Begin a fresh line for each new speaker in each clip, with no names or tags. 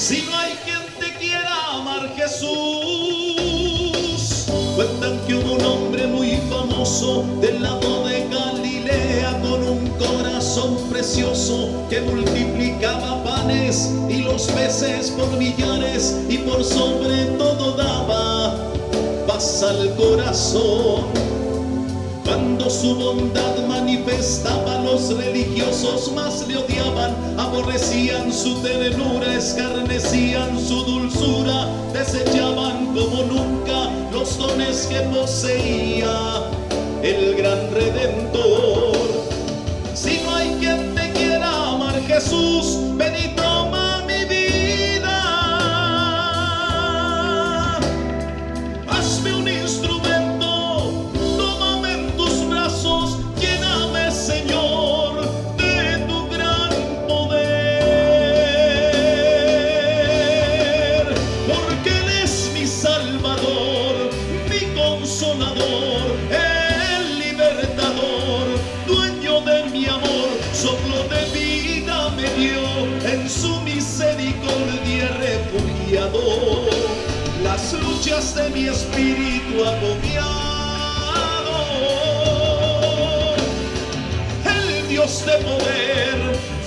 Si no hay quien te quiera amar, Jesús. Cuentan que hubo un hombre muy famoso del lado de Galilea con un corazón precioso que multiplicaba panes y los peces por millares y por sobre todo daba paz al corazón. Cuando su bondad manifestaba, los religiosos más le odiaban, aborrecían su ternura, escarnecían su dulzura, desechaban como nunca los dones que poseía el gran redentor. Si no hay quien te quiera amar, Jesús, ven y mi espíritu agobiado, el Dios de poder,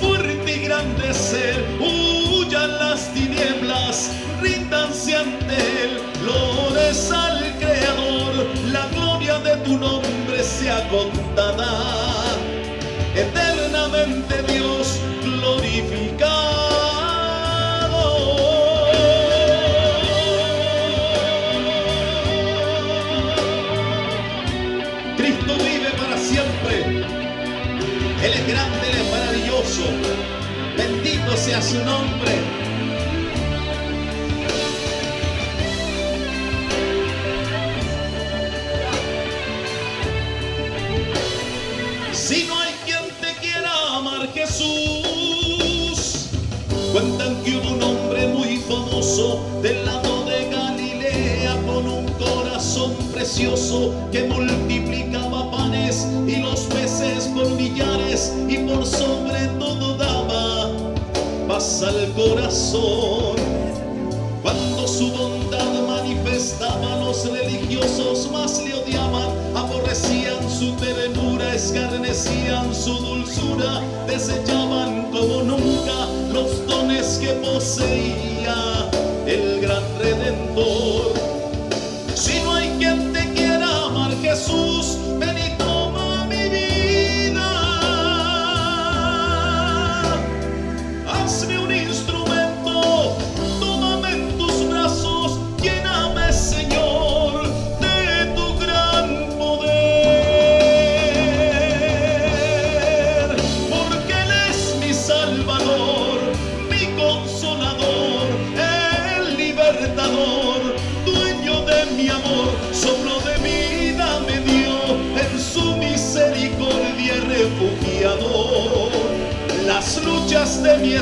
fuerte y grande ser, huyan las tinieblas, ríndanse ante él, glores al Creador, la gloria de tu nombre sea contada, eternamente Dios glorificado. Bendito sea su nombre. Si no hay quien te quiera amar, Jesús. Cuentan que hubo un hombre muy famoso del lado de Galilea con un corazón precioso que multiplicaba al corazón. Cuando su bondad manifestaba, los religiosos más le odiaban, aborrecían su ternura, escarnecían su dulzura, desechaban como nunca los dones que poseía el gran redentor.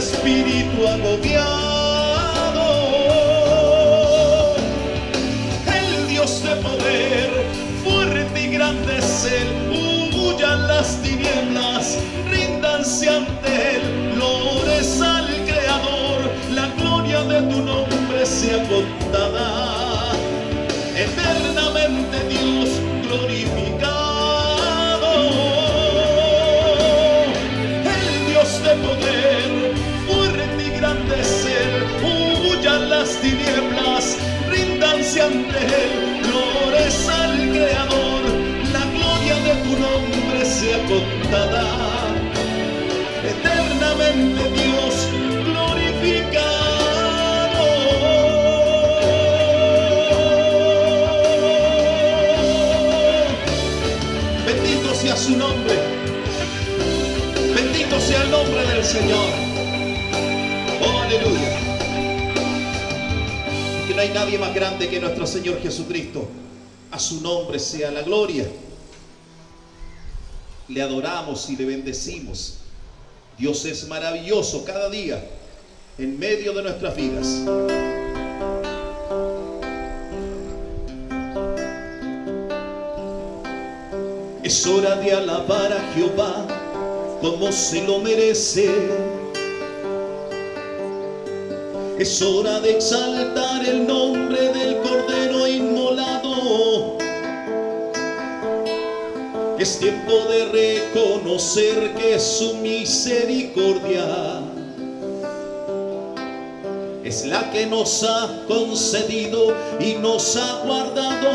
Espíritu agobiado. Dios glorificado. Bendito sea su nombre. Bendito sea el nombre del Señor. Oh, aleluya. Que no hay nadie más grande que nuestro Señor Jesucristo. A su nombre sea la gloria. Le adoramos y le bendecimos. Dios es maravilloso cada día en medio de nuestras vidas. Es hora de alabar a Jehová como se lo merece. Es hora de exaltar el nombre del Es tiempo de reconocer que su misericordia es la que nos ha concedido y nos ha guardado.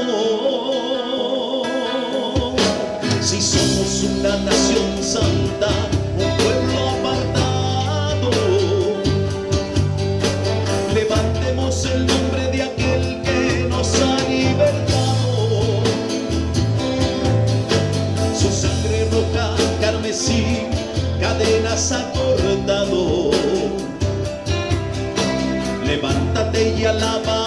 Si somos una nación santa, cadenas ha cortado. Levántate y alaba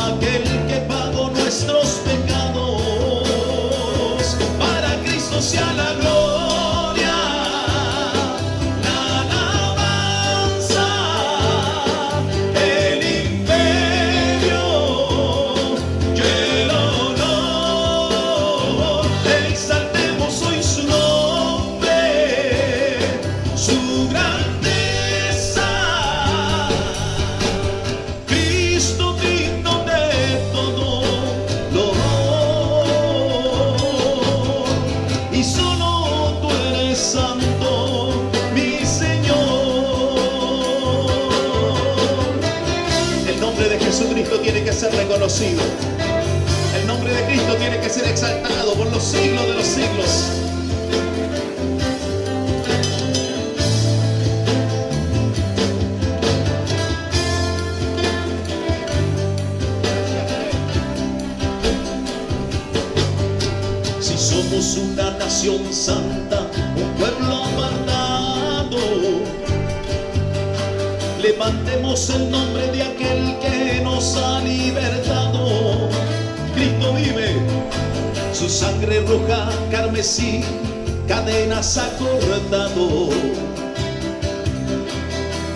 El nombre de Cristo tiene que ser exaltado por los siglos de los siglos. Si somos una nación santa, un pueblo levantemos el nombre de aquel que nos ha libertado. Cristo vive, su sangre roja, carmesí, cadenas ha cortado.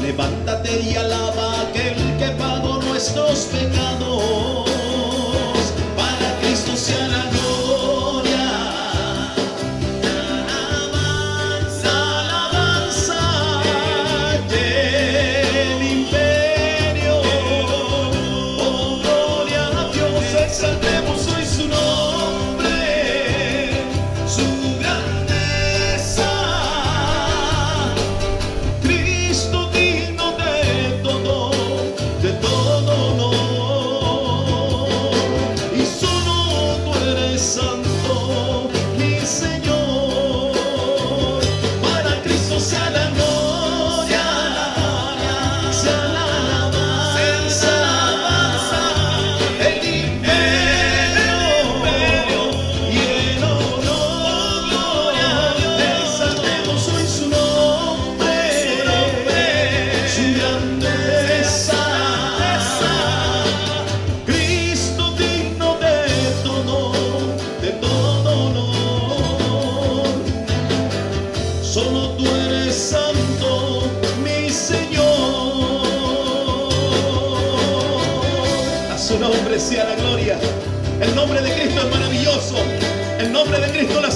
Levántate y alaba aquel que pagó nuestros pecados.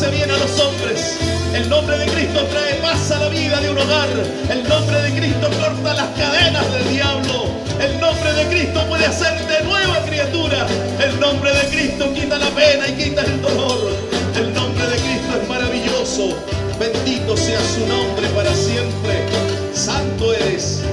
Bien a los hombres. El nombre de Cristo trae paz a la vida de un hogar. El nombre de Cristo corta las cadenas del diablo. El nombre de Cristo puede hacerte nueva criatura. El nombre de Cristo quita la pena y quita el dolor. El nombre de Cristo es maravilloso. Bendito sea su nombre para siempre. Santo eres.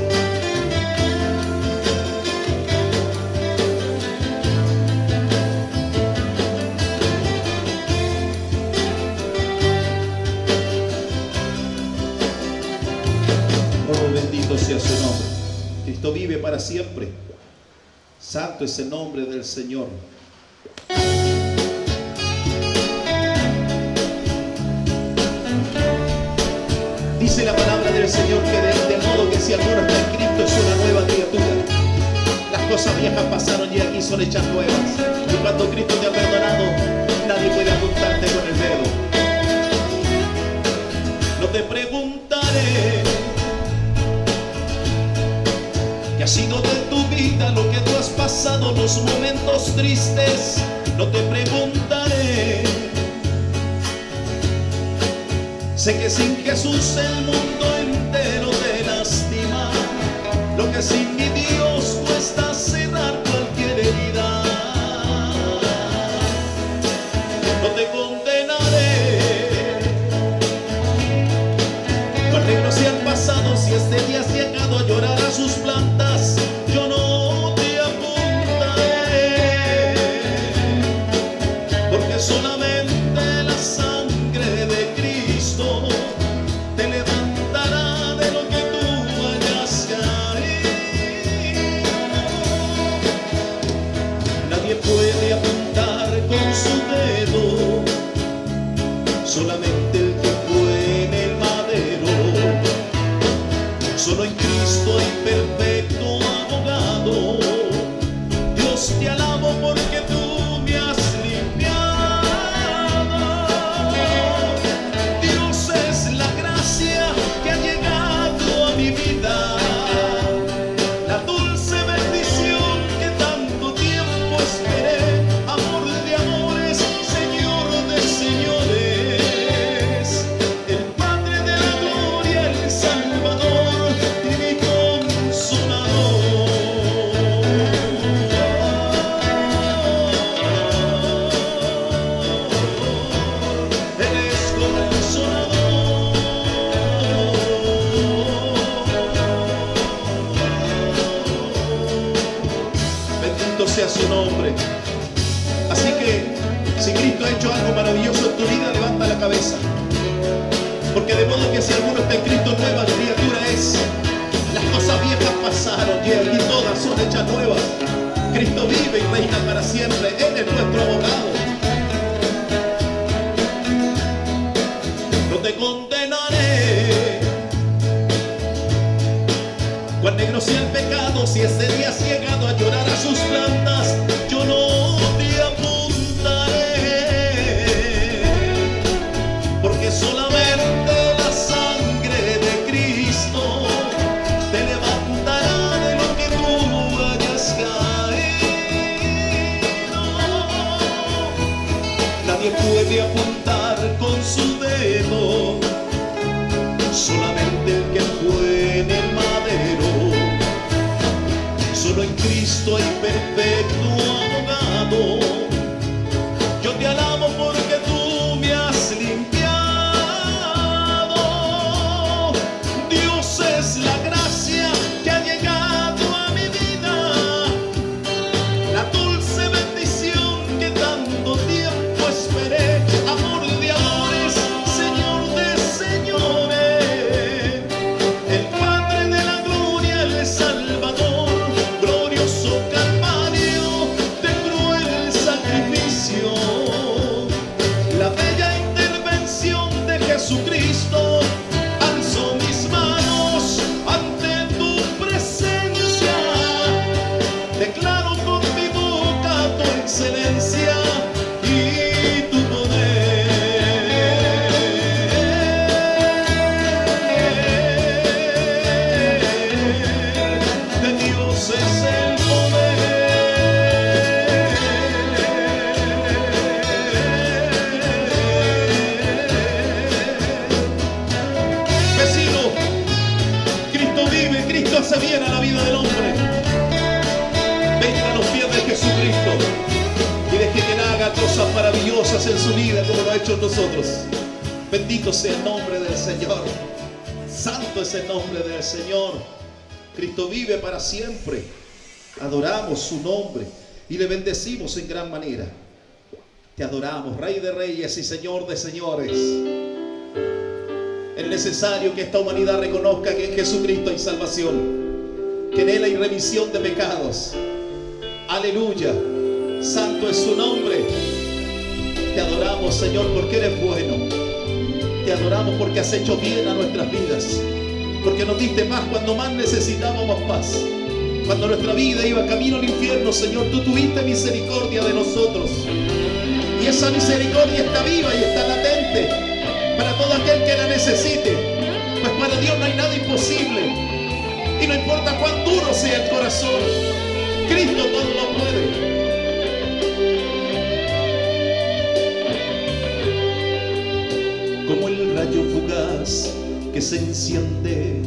Siempre. Santo es el nombre del Señor. Dice la palabra del Señor que de, modo que si alguno está en Cristo es una nueva criatura. Las cosas viejas pasaron y aquí son hechas nuevas. Y cuando Cristo te ha perdonado, nadie puede apuntarte con el dedo. Sido de tu vida, lo que tú has pasado, los momentos tristes. No te preguntaré. Sé que sin Jesús el mundo reina para siempre. Él es nuestro abogado. No te condenaré. Cuán negro sea el pecado, si ese día has en su vida como lo ha hecho nosotros. Bendito sea el nombre del Señor. Santo es el nombre del Señor. Cristo vive para siempre. Adoramos su nombre y le bendecimos en gran manera. Te adoramos, Rey de Reyes y Señor de Señores. Es necesario que esta humanidad reconozca que en Jesucristo hay salvación, que en Él hay remisión de pecados. Aleluya. Santo es su nombre. Te adoramos, Señor, porque eres bueno. Te adoramos porque has hecho bien a nuestras vidas. Porque nos diste más cuando más necesitábamos paz. Cuando nuestra vida iba camino al infierno, Señor, tú tuviste misericordia de nosotros. Y esa misericordia está viva y está latente para todo aquel que la necesite. Pues para Dios no hay nada imposible. Y no importa cuán duro sea el corazón, Cristo todo lo puede. Que se enciende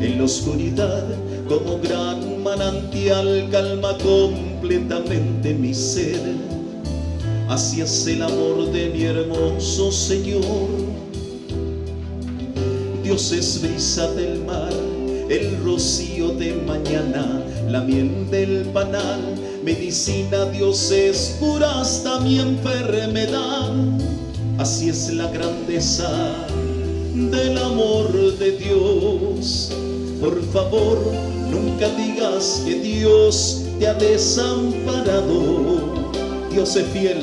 en la oscuridad, como gran manantial calma completamente mi ser. Así es el amor de mi hermoso Señor Dios es brisa del mar, el rocío de mañana, la miel del panal, medicina, Dios es cura hasta mi enfermedad. Así es la grandeza del amor de Dios. Por favor, nunca digas que Dios te ha desamparado. Dios es fiel.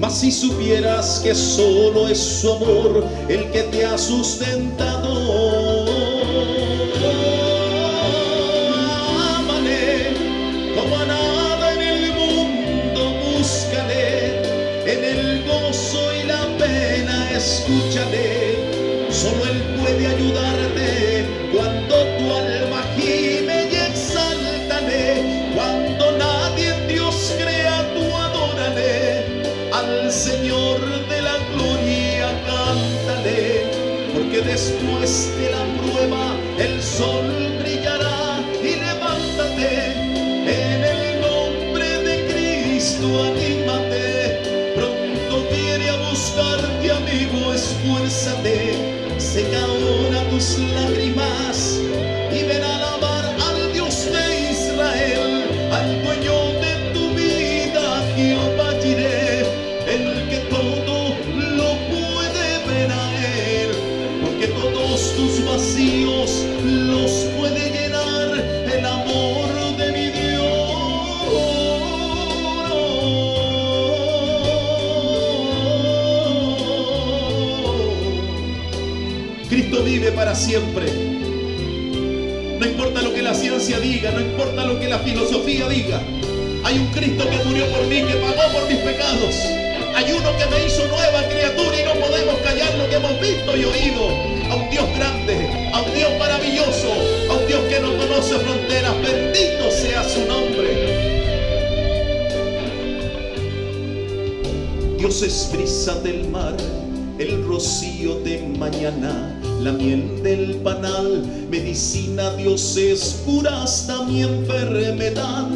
Mas si supieras que solo es su amor el que te ha sustentado. Escúchale. Solo Él puede ayudarte siempre. No importa lo que la ciencia diga, no importa lo que la filosofía diga. Hay un Cristo que murió por mí, que pagó por mis pecados. Hay uno que me hizo nueva criatura y no podemos callar lo que hemos visto y oído. A un Dios grande, a un Dios maravilloso, a un Dios que no conoce fronteras. Bendito sea su nombre. Dios es brisa del mar, el rocío de mañana, la miel del panal, medicina, Dios es cura hasta mi enfermedad.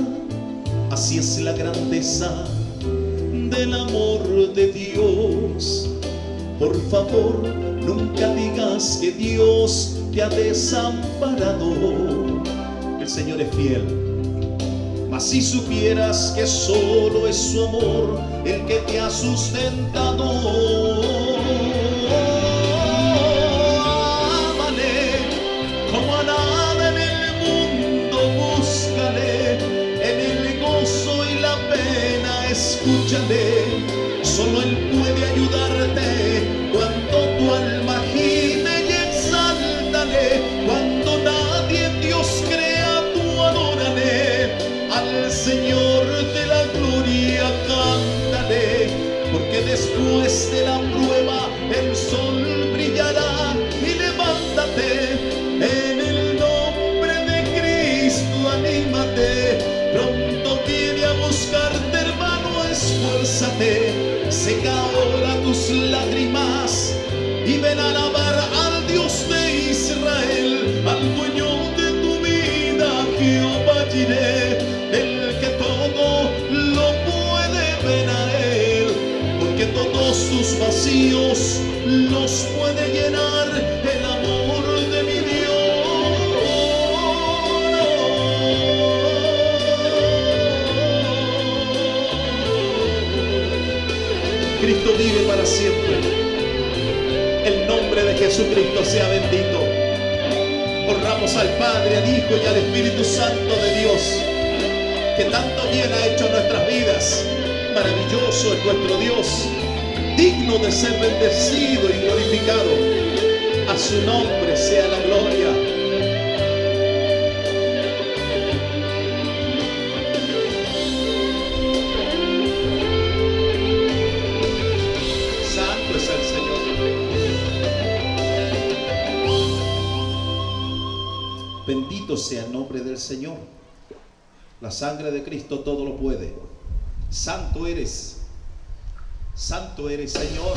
Así es la grandeza del amor de Dios. Por favor, nunca digas que Dios te ha desamparado. El Señor es fiel. Mas si supieras que solo es su amor el que te ha sustentado. Escúchale. Jesucristo sea bendito. Honramos al Padre, al Hijo y al Espíritu Santo de Dios, que tanto bien ha hecho nuestras vidas. Maravilloso es nuestro Dios, digno de ser bendecido y glorificado. A su nombre sea la gloria. Sea el nombre del Señor. La sangre de Cristo todo lo puede. Santo eres. Santo eres, Señor.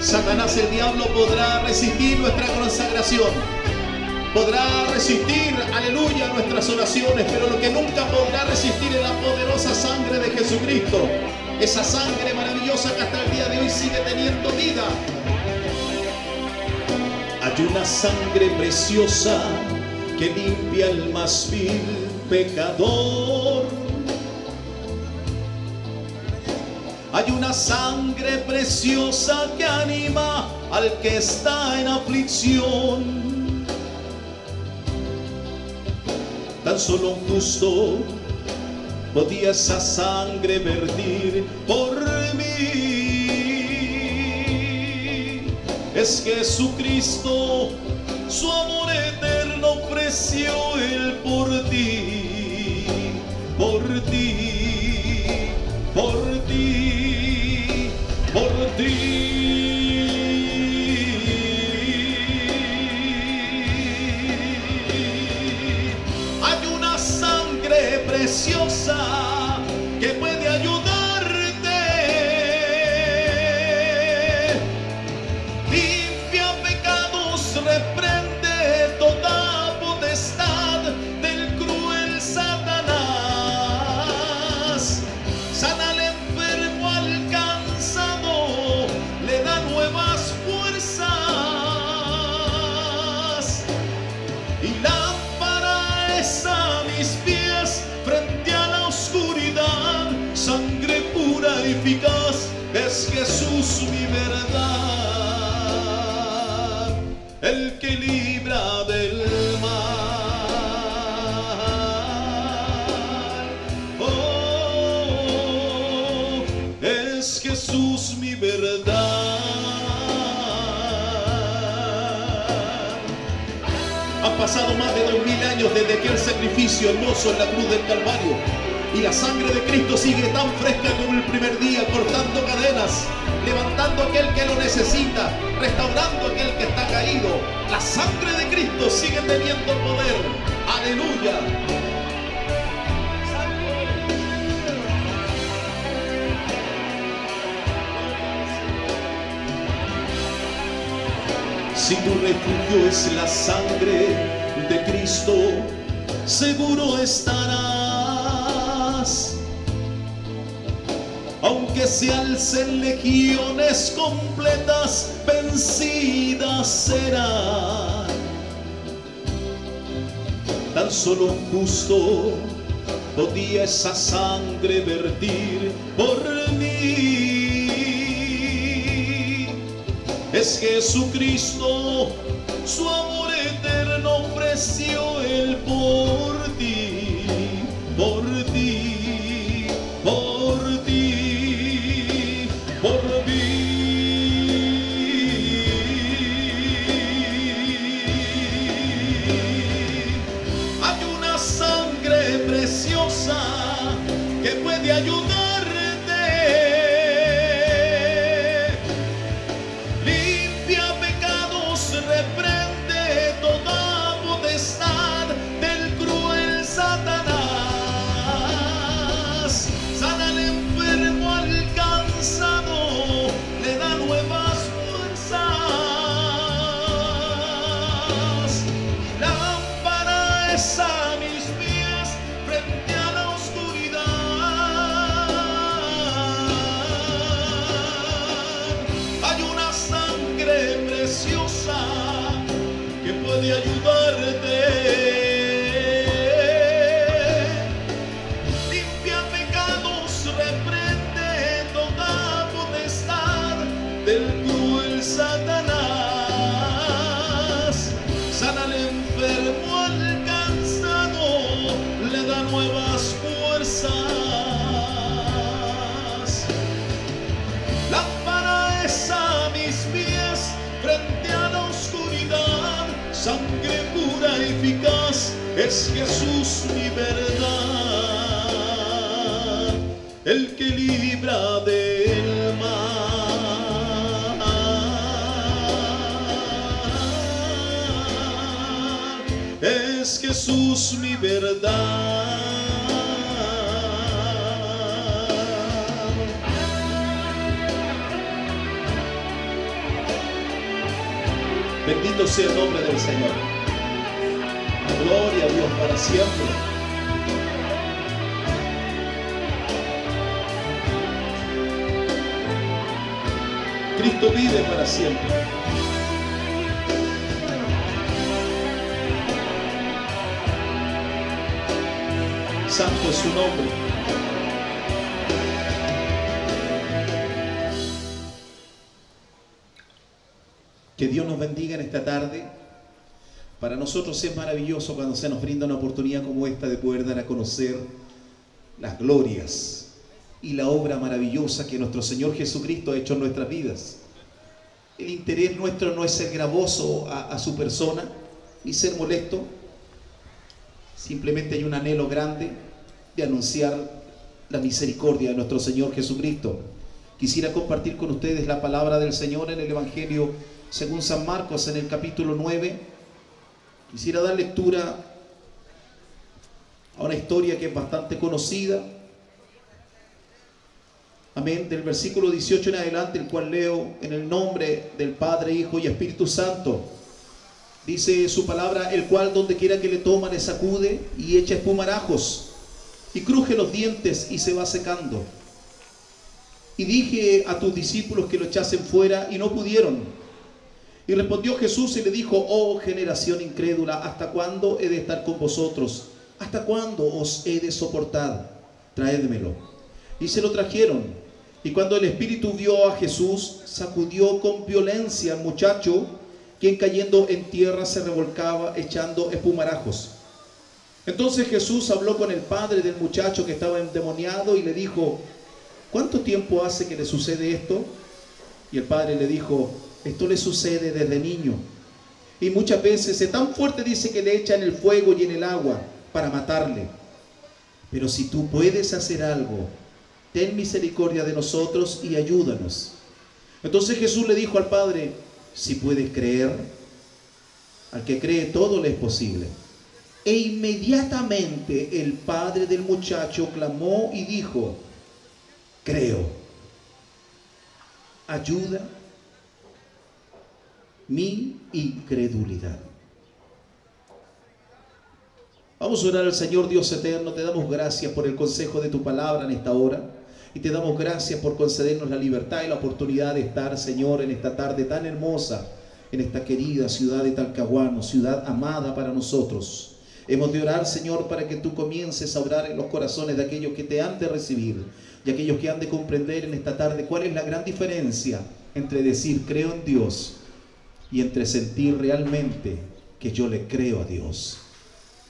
Satanás el diablo podrá resistir nuestra consagración. Podrá resistir, aleluya, nuestras oraciones, pero lo que nunca podrá resistir es la poderosa sangre de Jesucristo. Esa sangre maravillosa que hasta el día de hoy sigue teniendo vida. Hay una sangre preciosa que limpia el más vil pecador. Hay una sangre preciosa que anima al que está en aflicción. Solo un justo podía esa sangre vertir por mí. Es Jesucristo, su amor eterno ofreció más de dos mil años desde aquel sacrificio hermoso en la cruz del Calvario. Y la sangre de Cristo sigue tan fresca como el primer día, cortando cadenas, levantando aquel que lo necesita, restaurando aquel que está caído. La sangre de Cristo sigue teniendo poder. Aleluya. Si tu refugio es la sangre de Cristo, seguro estarás. Aunque se alcen legiones completas, vencidas serán. Tan solo justo podía esa sangre vertir por mí es Jesucristo, su amor eterno Bendito sea el nombre del Señor. Gloria a Dios para siempre. Cristo vive para siempre. Santo es su nombre. Que Dios nos bendiga en esta tarde. Para nosotros es maravilloso cuando se nos brinda una oportunidad como esta de poder dar a conocer las glorias y la obra maravillosa que nuestro Señor Jesucristo ha hecho en nuestras vidas. El interés nuestro no es ser gravoso a, a su persona ni ser molesto. Simplemente hay un anhelo grande de anunciar la misericordia de nuestro Señor Jesucristo. Quisiera compartir con ustedes la palabra del Señor en el Evangelio según San Marcos en el capítulo 9. Quisiera dar lectura a una historia que es bastante conocida. Amén. Del versículo 18 en adelante, el cual leo en el nombre del Padre, Hijo y Espíritu Santo. Dice su palabra, el cual donde quiera que le toma le sacude y echa espumarajos y cruje los dientes y se va secando. Y dije a tus discípulos que lo echasen fuera y no pudieron. Y respondió Jesús y le dijo, oh generación incrédula, ¿hasta cuándo he de estar con vosotros? ¿Hasta cuándo os he de soportar? Traédmelo. Y se lo trajeron. Y cuando el espíritu vio a Jesús, sacudió con violencia al muchacho, quien cayendo en tierra se revolcaba echando espumarajos. Entonces Jesús habló con el padre del muchacho que estaba endemoniado y le dijo, ¿cuánto tiempo hace que le sucede esto? Y el padre le dijo, esto le sucede desde niño. Y muchas veces es tan fuerte, dice, que le echan el fuego y en el agua para matarle. Pero si tú puedes hacer algo, ten misericordia de nosotros y ayúdanos. Entonces Jesús le dijo al Padre, si puedes creer, al que cree todo le es posible. E inmediatamente el padre del muchacho clamó y dijo, creo, ayuda mi incredulidad. Vamos a orar al Señor Dios eterno, te damos gracias por el consejo de tu palabra en esta hora y te damos gracias por concedernos la libertad y la oportunidad de estar, Señor, en esta tarde tan hermosa, en esta querida ciudad de Talcahuano, ciudad amada para nosotros. Hemos de orar, Señor, para que tú comiences a orar en los corazones de aquellos que te han de recibir y aquellos que han de comprender en esta tarde cuál es la gran diferencia entre decir creo en Dios y entre sentir realmente que yo le creo a Dios.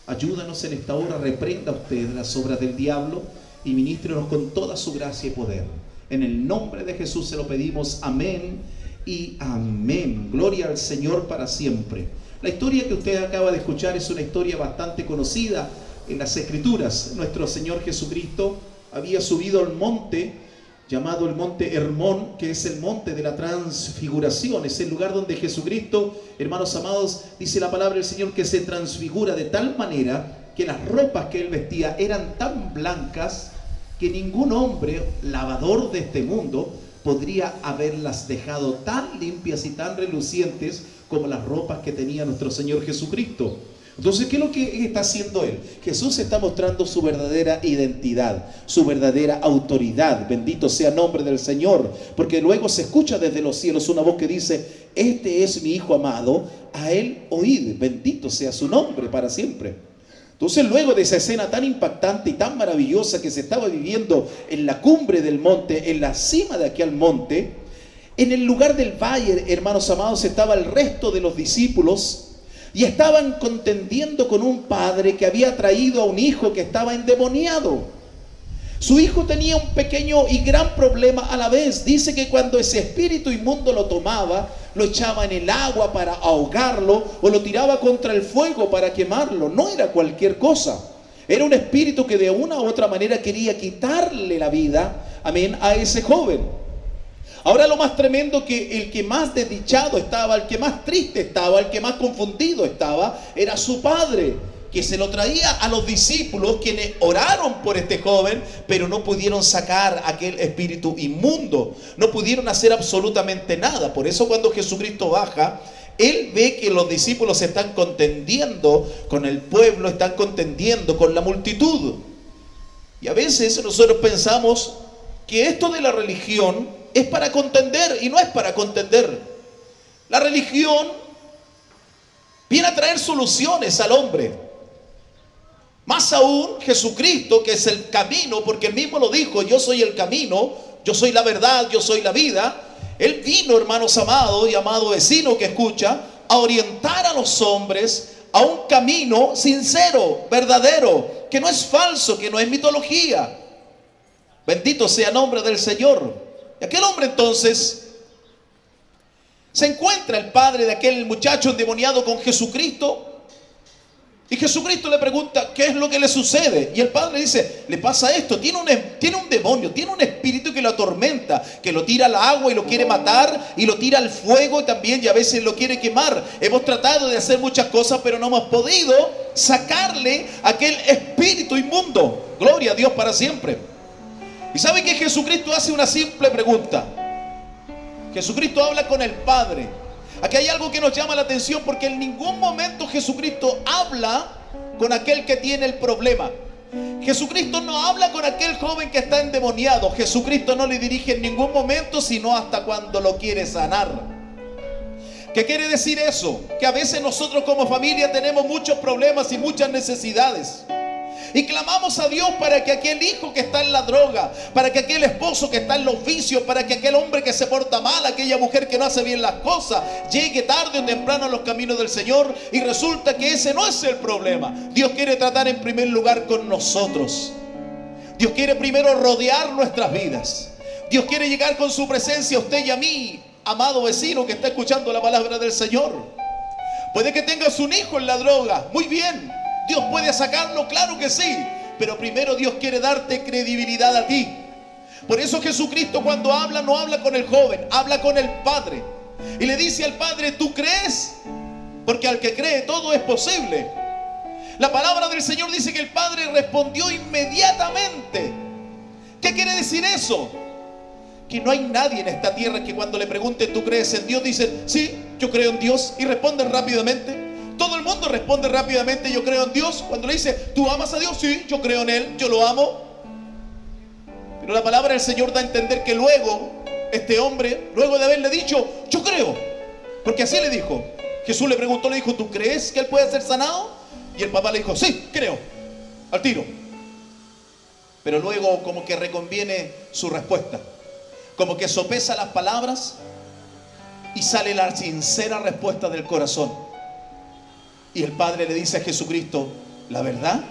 Ayúdanos en esta hora, reprenda usted las obras del diablo y ministrenos con toda su gracia y poder. En el nombre de Jesús se lo pedimos, amén y amén. Gloria al Señor para siempre. La historia que usted acaba de escuchar es una historia bastante conocida en las escrituras. Nuestro Señor Jesucristo había subido al monte llamado el monte Hermón, que es el monte de la transfiguración, es el lugar donde Jesucristo, hermanos amados, dice la palabra del Señor que se transfigura de tal manera que las ropas que él vestía eran tan blancas que ningún hombre lavador de este mundo podría haberlas dejado tan limpias y tan relucientes como las ropas que tenía nuestro Señor Jesucristo. Entonces, ¿qué es lo que está haciendo Él? Jesús está mostrando su verdadera identidad, su verdadera autoridad. Bendito sea nombre del Señor. Porque luego se escucha desde los cielos una voz que dice, este es mi Hijo amado, a Él oíd. Bendito sea su nombre para siempre. Entonces, luego de esa escena tan impactante y tan maravillosa que se estaba viviendo en la cumbre del monte, en la cima de aquel monte, en el lugar del valle, hermanos amados, estaba el resto de los discípulos y estaban contendiendo con un padre que había traído a un hijo que estaba endemoniado. Su hijo tenía un pequeño y gran problema a la vez. Dice que cuando ese espíritu inmundo lo tomaba, lo echaba en el agua para ahogarlo o lo tiraba contra el fuego para quemarlo. No era cualquier cosa. Era un espíritu que de una u otra manera quería quitarle la vida, amén, a ese joven. Ahora lo más tremendo que el que más desdichado estaba, el que más triste estaba, el que más confundido estaba, era su padre, que se lo traía a los discípulos quienes oraron por este joven, pero no pudieron sacar aquel espíritu inmundo, no pudieron hacer absolutamente nada. Por eso cuando Jesucristo baja, Él ve que los discípulos están contendiendo con el pueblo, están contendiendo con la multitud. Y a veces nosotros pensamos que esto de la religión es para contender y no es para contender. La religión viene a traer soluciones al hombre. Más aún Jesucristo, que es el camino, porque él mismo lo dijo, yo soy el camino, yo soy la verdad, yo soy la vida. Él vino, hermanos amados y amado vecino que escucha, a orientar a los hombres a un camino sincero, verdadero, que no es falso, que no es mitología. Bendito sea el nombre del Señor. Y aquel hombre entonces se encuentra el padre de aquel muchacho endemoniado con Jesucristo y Jesucristo le pregunta, ¿qué es lo que le sucede? Y el padre dice, le pasa esto, tiene un, tiene un demonio, tiene un espíritu que lo atormenta, que lo tira al agua y lo quiere matar, y lo tira al fuego también y a veces lo quiere quemar. Hemos tratado de hacer muchas cosas, pero no hemos podido sacarle aquel espíritu inmundo. Gloria a Dios para siempre. Y sabe que Jesucristo hace una simple pregunta. Jesucristo habla con el Padre Aquí hay algo que nos llama la atención porque en ningún momento Jesucristo habla con aquel que tiene el problema. Jesucristo no habla con aquel joven que está endemoniado. Jesucristo no le dirige en ningún momento, sino hasta cuando lo quiere sanar. ¿Qué quiere decir eso? Que a veces nosotros como familia tenemos muchos problemas y muchas necesidades. Y clamamos a Dios para que aquel hijo que está en la droga, para que aquel esposo que está en los vicios, para que aquel hombre que se porta mal, aquella mujer que no hace bien las cosas, llegue tarde o temprano a los caminos del Señor. Y resulta que ese no es el problema. Dios quiere tratar en primer lugar con nosotros. Dios quiere primero rodear nuestras vidas. Dios quiere llegar con su presencia a usted y a mí, amado vecino que está escuchando la palabra del Señor. Puede que tengas un hijo en la droga, muy bien. Dios puede sacarlo, claro que sí, pero primero Dios quiere darte credibilidad a ti. Por eso Jesucristo cuando habla no habla con el joven, habla con el Padre. Y le dice al Padre, ¿tú crees? Porque al que cree todo es posible. La palabra del Señor dice que el Padre respondió inmediatamente. ¿Qué quiere decir eso? Que no hay nadie en esta tierra que cuando le pregunte, ¿tú crees en Dios? Dice, sí, yo creo en Dios. Y responden rápidamente. Todo el mundo responde rápidamente, yo creo en Dios. Cuando le dice, ¿tú amas a Dios? Sí, yo creo en Él, yo lo amo. Pero la palabra del Señor da a entender que luego, este hombre, luego de haberle dicho, yo creo, porque así le dijo, Jesús le preguntó, le dijo, ¿tú crees que Él puede ser sanado? Y el papá le dijo, sí, creo, al tiro. Pero luego como que reconviene su respuesta, como que sopesa las palabras y sale la sincera respuesta del corazón. Y el Padre le dice a Jesucristo, la verdad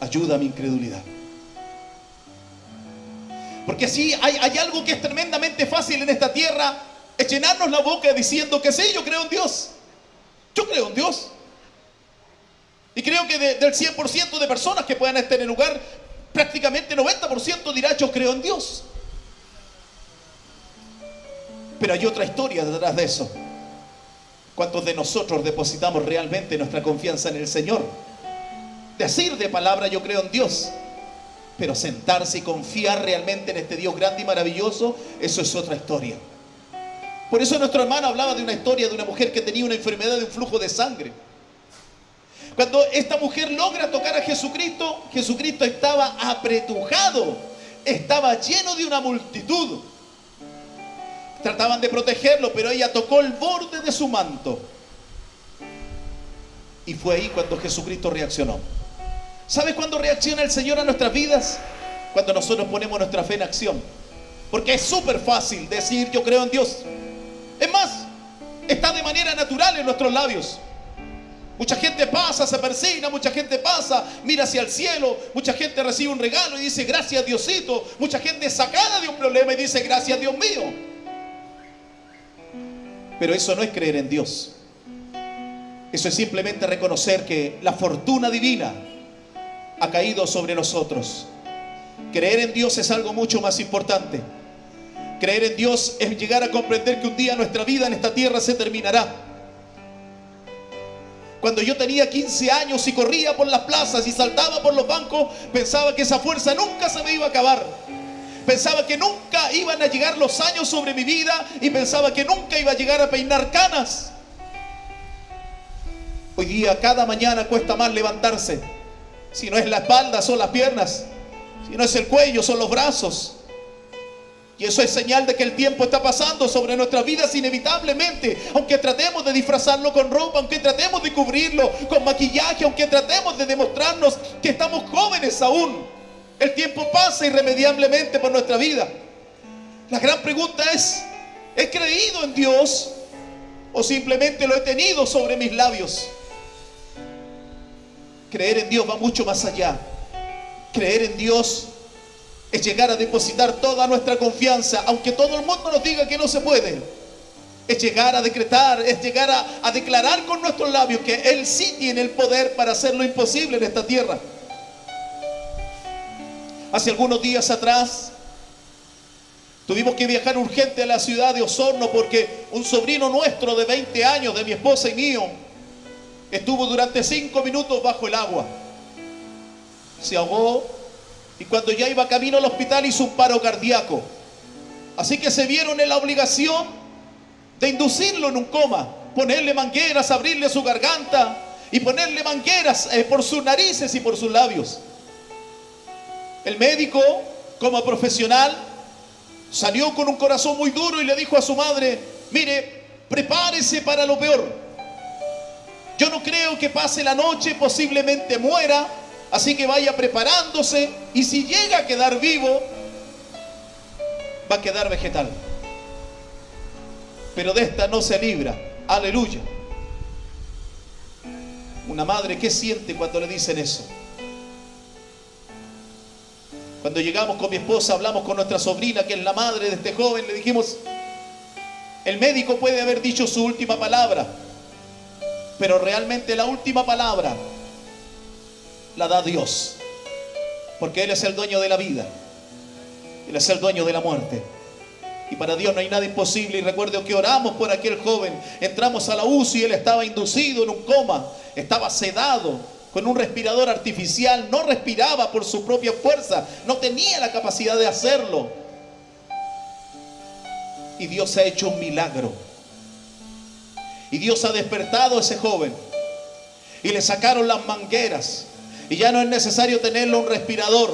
ayuda a mi incredulidad. Porque hay, hay, algo que es tremendamente fácil en esta tierra, es llenarnos la boca diciendo que sí, yo creo en Dios. Yo creo en Dios. Y creo que del 100% de personas que puedan estar en el lugar, prácticamente 90% dirá yo creo en Dios. Pero hay otra historia detrás de eso. ¿Cuántos de nosotros depositamos realmente nuestra confianza en el Señor? Decir de palabra yo creo en Dios, pero sentarse y confiar realmente en este Dios grande y maravilloso, eso es otra historia. Por eso nuestro hermano hablaba de una historia de una mujer que tenía una enfermedad de un flujo de sangre. Cuando esta mujer logra tocar a Jesucristo, Jesucristo estaba apretujado, estaba lleno de una multitud. Trataban de protegerlo, pero ella tocó el borde de su manto. Y fue ahí cuando Jesucristo reaccionó. ¿Sabes cuándo reacciona el Señor a nuestras vidas? Cuando nosotros ponemos nuestra fe en acción. Porque es súper fácil decir yo creo en Dios. Es más, está de manera natural en nuestros labios. Mucha gente pasa, se persina, mucha gente pasa, mira hacia el cielo, mucha gente recibe un regalo y dice gracias Diosito, mucha gente es sacada de un problema y dice gracias Dios mío. Pero eso no es creer en Dios. Eso es simplemente reconocer que la fortuna divina ha caído sobre nosotros. Creer en Dios es algo mucho más importante. Creer en Dios es llegar a comprender que un día nuestra vida en esta tierra se terminará. Cuando yo tenía 15 años y corría por las plazas y saltaba por los bancos, pensaba que esa fuerza nunca se me iba a acabar. Pensaba que nunca iban a llegar los años sobre mi vida y pensaba que nunca iba a llegar a peinar canas. Hoy día, cada mañana cuesta más levantarse. Si no es la espalda, son las piernas. Si no es el cuello, son los brazos. Y eso es señal de que el tiempo está pasando sobre nuestras vidas inevitablemente. Aunque tratemos de disfrazarlo con ropa, aunque tratemos de cubrirlo con maquillaje, aunque tratemos de demostrarnos que estamos jóvenes aún. El tiempo pasa irremediablemente por nuestra vida. La gran pregunta es, ¿he creído en Dios o simplemente lo he tenido sobre mis labios? Creer en Dios va mucho más allá. Creer en Dios es llegar a depositar toda nuestra confianza, aunque todo el mundo nos diga que no se puede. Es llegar a decretar, es llegar a, declarar con nuestros labios que Él sí tiene el poder para hacer lo imposible en esta tierra. Hace algunos días atrás tuvimos que viajar urgente a la ciudad de Osorno porque un sobrino nuestro de 20 años, de mi esposa y mío, estuvo durante 5 minutos bajo el agua. Se ahogó y cuando ya iba camino al hospital hizo un paro cardíaco. Así que se vieron en la obligación de inducirlo en un coma, ponerle mangueras, abrirle su garganta y ponerle mangueras eh, por sus narices y por sus labios. El médico, como profesional, salió con un corazón muy duro y le dijo a su madre, mire, prepárese para lo peor. Yo no creo que pase la noche, posiblemente muera, Así que vaya preparándose y si llega a quedar vivo, va a quedar vegetal. Pero de esta no se libra. Aleluya. Una madre, ¿qué siente cuando le dicen eso? Cuando llegamos con mi esposa, hablamos con nuestra sobrina, que es la madre de este joven, le dijimos, el médico puede haber dicho su última palabra, pero realmente la última palabra la da Dios. Porque Él es el dueño de la vida. Él es el dueño de la muerte. Y para Dios no hay nada imposible. Y recuerdo que oramos por aquel joven. Entramos a la UCI y él estaba inducido en un coma. Estaba sedado con un respirador artificial. No respiraba por su propia fuerza. No tenía la capacidad de hacerlo. Y Dios ha hecho un milagro. Y Dios ha despertado a ese joven. Y le sacaron las mangueras. Y ya no es necesario tenerlo un respirador.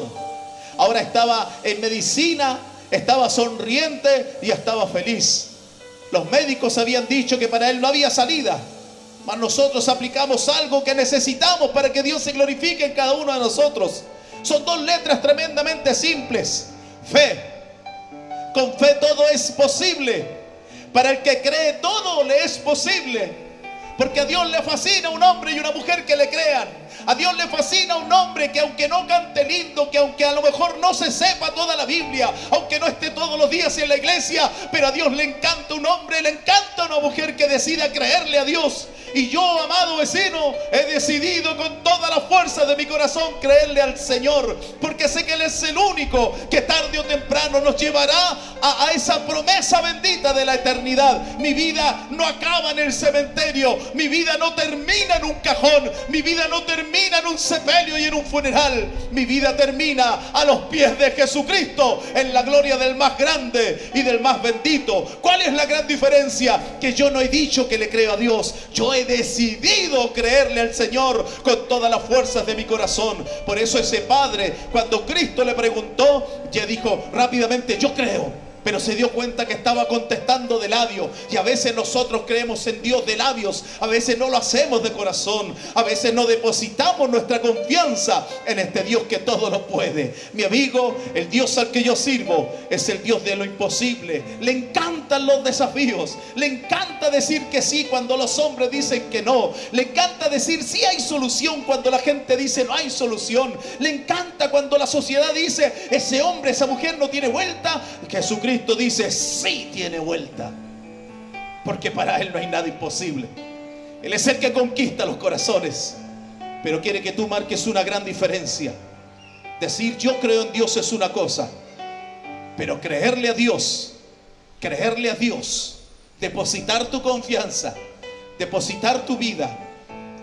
Ahora estaba en medicina, estaba sonriente y estaba feliz. Los médicos habían dicho que para él no había salida. Mas nosotros aplicamos algo que necesitamos para que Dios se glorifique en cada uno de nosotros. Son dos letras tremendamente simples. Fe. Con fe todo es posible. Para el que cree todo le es posible. Porque a Dios le fascina un hombre y una mujer que le crean. A Dios le fascina un hombre que aunque no cante lindo, que aunque a lo mejor no se sepa toda la Biblia, aunque no esté todos los días en la iglesia, pero a Dios le encanta un hombre, le encanta una mujer que decida creerle a Dios. Y yo, amado vecino, he decidido con toda la fuerza de mi corazón creerle al Señor, porque sé que Él es el único que tarde o temprano nos llevará a, a esa promesa bendita de la eternidad. Mi vida no acaba en el cementerio, mi vida no termina en un cajón, mi vida no termina en un sepelio y en un funeral. Mi vida termina a los pies de Jesucristo en la gloria del más grande y del más bendito. ¿Cuál es la gran diferencia? Que yo no he dicho que le creo a Dios. Yo he decidido creerle al Señor con todas las fuerzas de mi corazón. Por eso ese padre, cuando Cristo le preguntó, ya dijo rápidamente, yo creo pero se dio cuenta que estaba contestando de labios. Y a veces nosotros creemos en Dios de labios, a veces no lo hacemos de corazón, a veces no depositamos nuestra confianza en este Dios que todo lo puede. Mi amigo, el Dios al que yo sirvo es el Dios de lo imposible. Le encantan los desafíos, le encanta decir que sí cuando los hombres dicen que no, le encanta decir sí hay solución cuando la gente dice no hay solución, le encanta cuando la sociedad dice ese hombre, esa mujer no tiene vuelta. Jesucristo dice, sí tiene vuelta. Porque para Él no hay nada imposible. Él es el que conquista los corazones. Pero quiere que tú marques una gran diferencia. Decir yo creo en Dios es una cosa. Pero creerle a Dios, creerle a Dios, depositar tu confianza, depositar tu vida,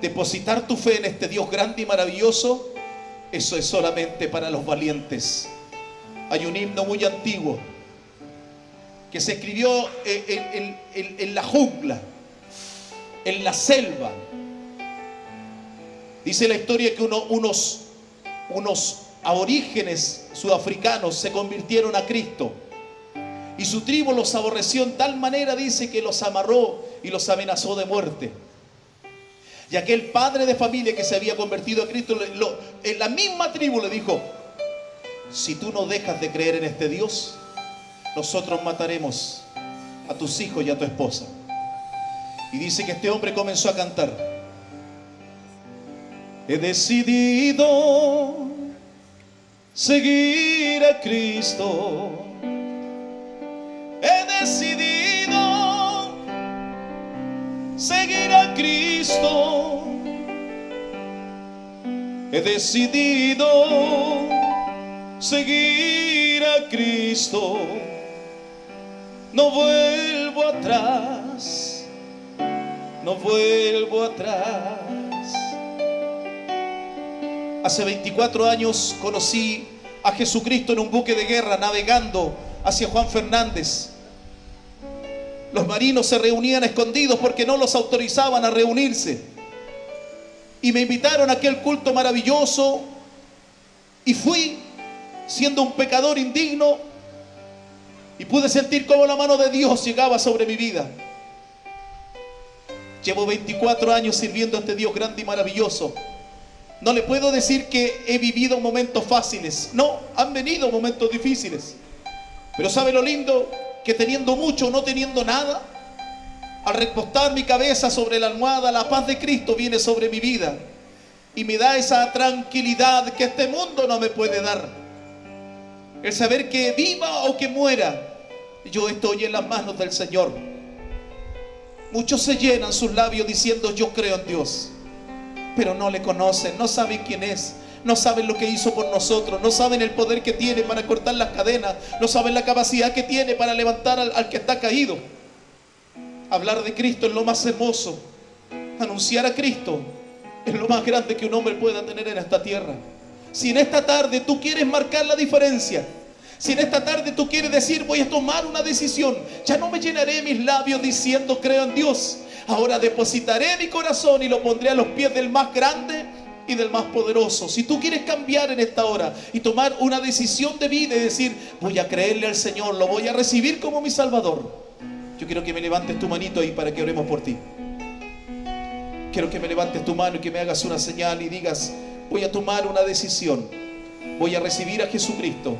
depositar tu fe en este Dios grande y maravilloso, eso es solamente para los valientes. Hay un himno muy antiguo que se escribió en, la jungla, en la selva, Dice la historia que unos, unos aborígenes sudafricanos se convirtieron a Cristo. Y su tribu los aborreció en tal manera, dice, que los amarró y los amenazó de muerte. Y aquel padre de familia que se había convertido a Cristo, en la misma tribu le dijo, si tú no dejas de creer en este Dios, nosotros mataremos a tus hijos y a tu esposa. Y dice que este hombre comenzó a cantar. He decidido seguir a Cristo. He decidido seguir a Cristo. He decidido seguir a Cristo. No vuelvo atrás, no vuelvo atrás. Hace 24 años conocí a Jesucristo en un buque de guerra navegando hacia Juan Fernández. Los marinos se reunían escondidos porque no los autorizaban a reunirse. Y me invitaron a aquel culto maravilloso y fui siendo un pecador indigno y pude sentir cómo la mano de Dios llegaba sobre mi vida. Llevo 24 años sirviendo a este Dios grande y maravilloso. No le puedo decir que he vivido momentos fáciles. No, han venido momentos difíciles. Pero ¿sabe lo lindo? Que teniendo mucho o no teniendo nada, al recostar mi cabeza sobre la almohada, la paz de Cristo viene sobre mi vida. Y me da esa tranquilidad que este mundo no me puede dar. El saber que viva o que muera, yo estoy en las manos del Señor. Muchos se llenan sus labios diciendo yo creo en Dios pero no le conocen, no saben quién es, no saben lo que hizo por nosotros, no saben el poder que tiene para cortar las cadenas, no saben la capacidad que tiene para levantar al, que está caído. Hablar de Cristo es lo más hermoso. Anunciar a Cristo es lo más grande que un hombre pueda tener en esta tierra. Si en esta tarde tú quieres marcar la diferencia, si en esta tarde tú quieres decir voy a tomar una decisión, ya no me llenaré mis labios diciendo creo en Dios, Ahora depositaré mi corazón y lo pondré a los pies del más grande y del más poderoso. Si tú quieres cambiar en esta hora y tomar una decisión de vida y decir, voy a creerle al Señor, lo voy a recibir como mi Salvador, yo quiero que me levantes tu manito ahí para que oremos por ti. Quiero que me levantes tu mano y que me hagas una señal y digas, voy a tomar una decisión, voy a recibir a Jesucristo.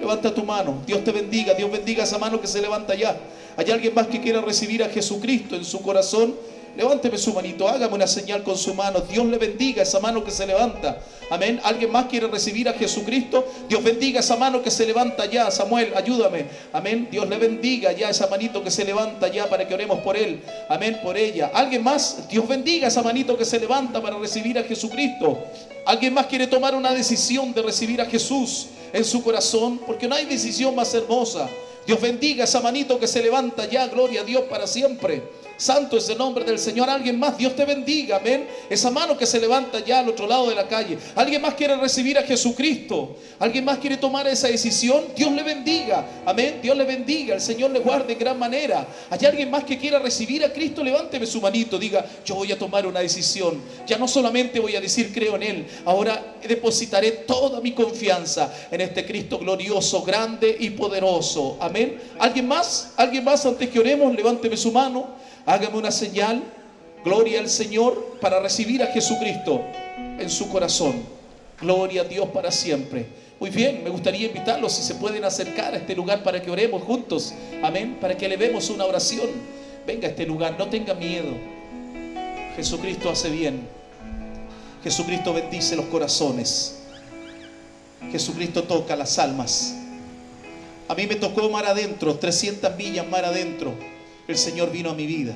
Levanta tu mano, Dios te bendiga, Dios bendiga esa mano que se levanta ya. ¿Hay alguien más que quiera recibir a Jesucristo en su corazón? Levánteme su manito, hágame una señal con su mano. Dios le bendiga esa mano que se levanta. Amén. ¿Alguien más quiere recibir a Jesucristo? Dios bendiga esa mano que se levanta ya. Samuel, ayúdame. Amén. Dios le bendiga ya esa manito que se levanta ya para que oremos por él. Amén. Por ella. ¿Alguien más? Dios bendiga esa manito que se levanta para recibir a Jesucristo. ¿Alguien más quiere tomar una decisión de recibir a Jesús en su corazón? Porque no hay decisión más hermosa Dios bendiga esa manito que se levanta ya, gloria a Dios para siempre. Santo es el nombre del Señor. Alguien más, Dios te bendiga, amén. Esa mano que se levanta ya al otro lado de la calle. Alguien más quiere recibir a Jesucristo. Alguien más quiere tomar esa decisión. Dios le bendiga, amén. Dios le bendiga. El Señor le guarde de gran manera. Hay alguien más que quiera recibir a Cristo. Levánteme su manito. Diga, yo voy a tomar una decisión. Ya no solamente voy a decir creo en Él. Ahora depositaré toda mi confianza en este Cristo glorioso, grande y poderoso. Amén. ¿Alguien más? ¿Alguien más antes que oremos? Levánteme su mano. Hágame una señal, gloria al Señor, para recibir a Jesucristo en su corazón. Gloria a Dios para siempre. Muy bien, me gustaría invitarlos si se pueden acercar a este lugar para que oremos juntos. Amén, para que elevemos una oración. Venga a este lugar, no tenga miedo. Jesucristo hace bien. Jesucristo bendice los corazones. Jesucristo toca las almas. A mí me tocó mar adentro, 300 millas mar adentro el Señor vino a mi vida.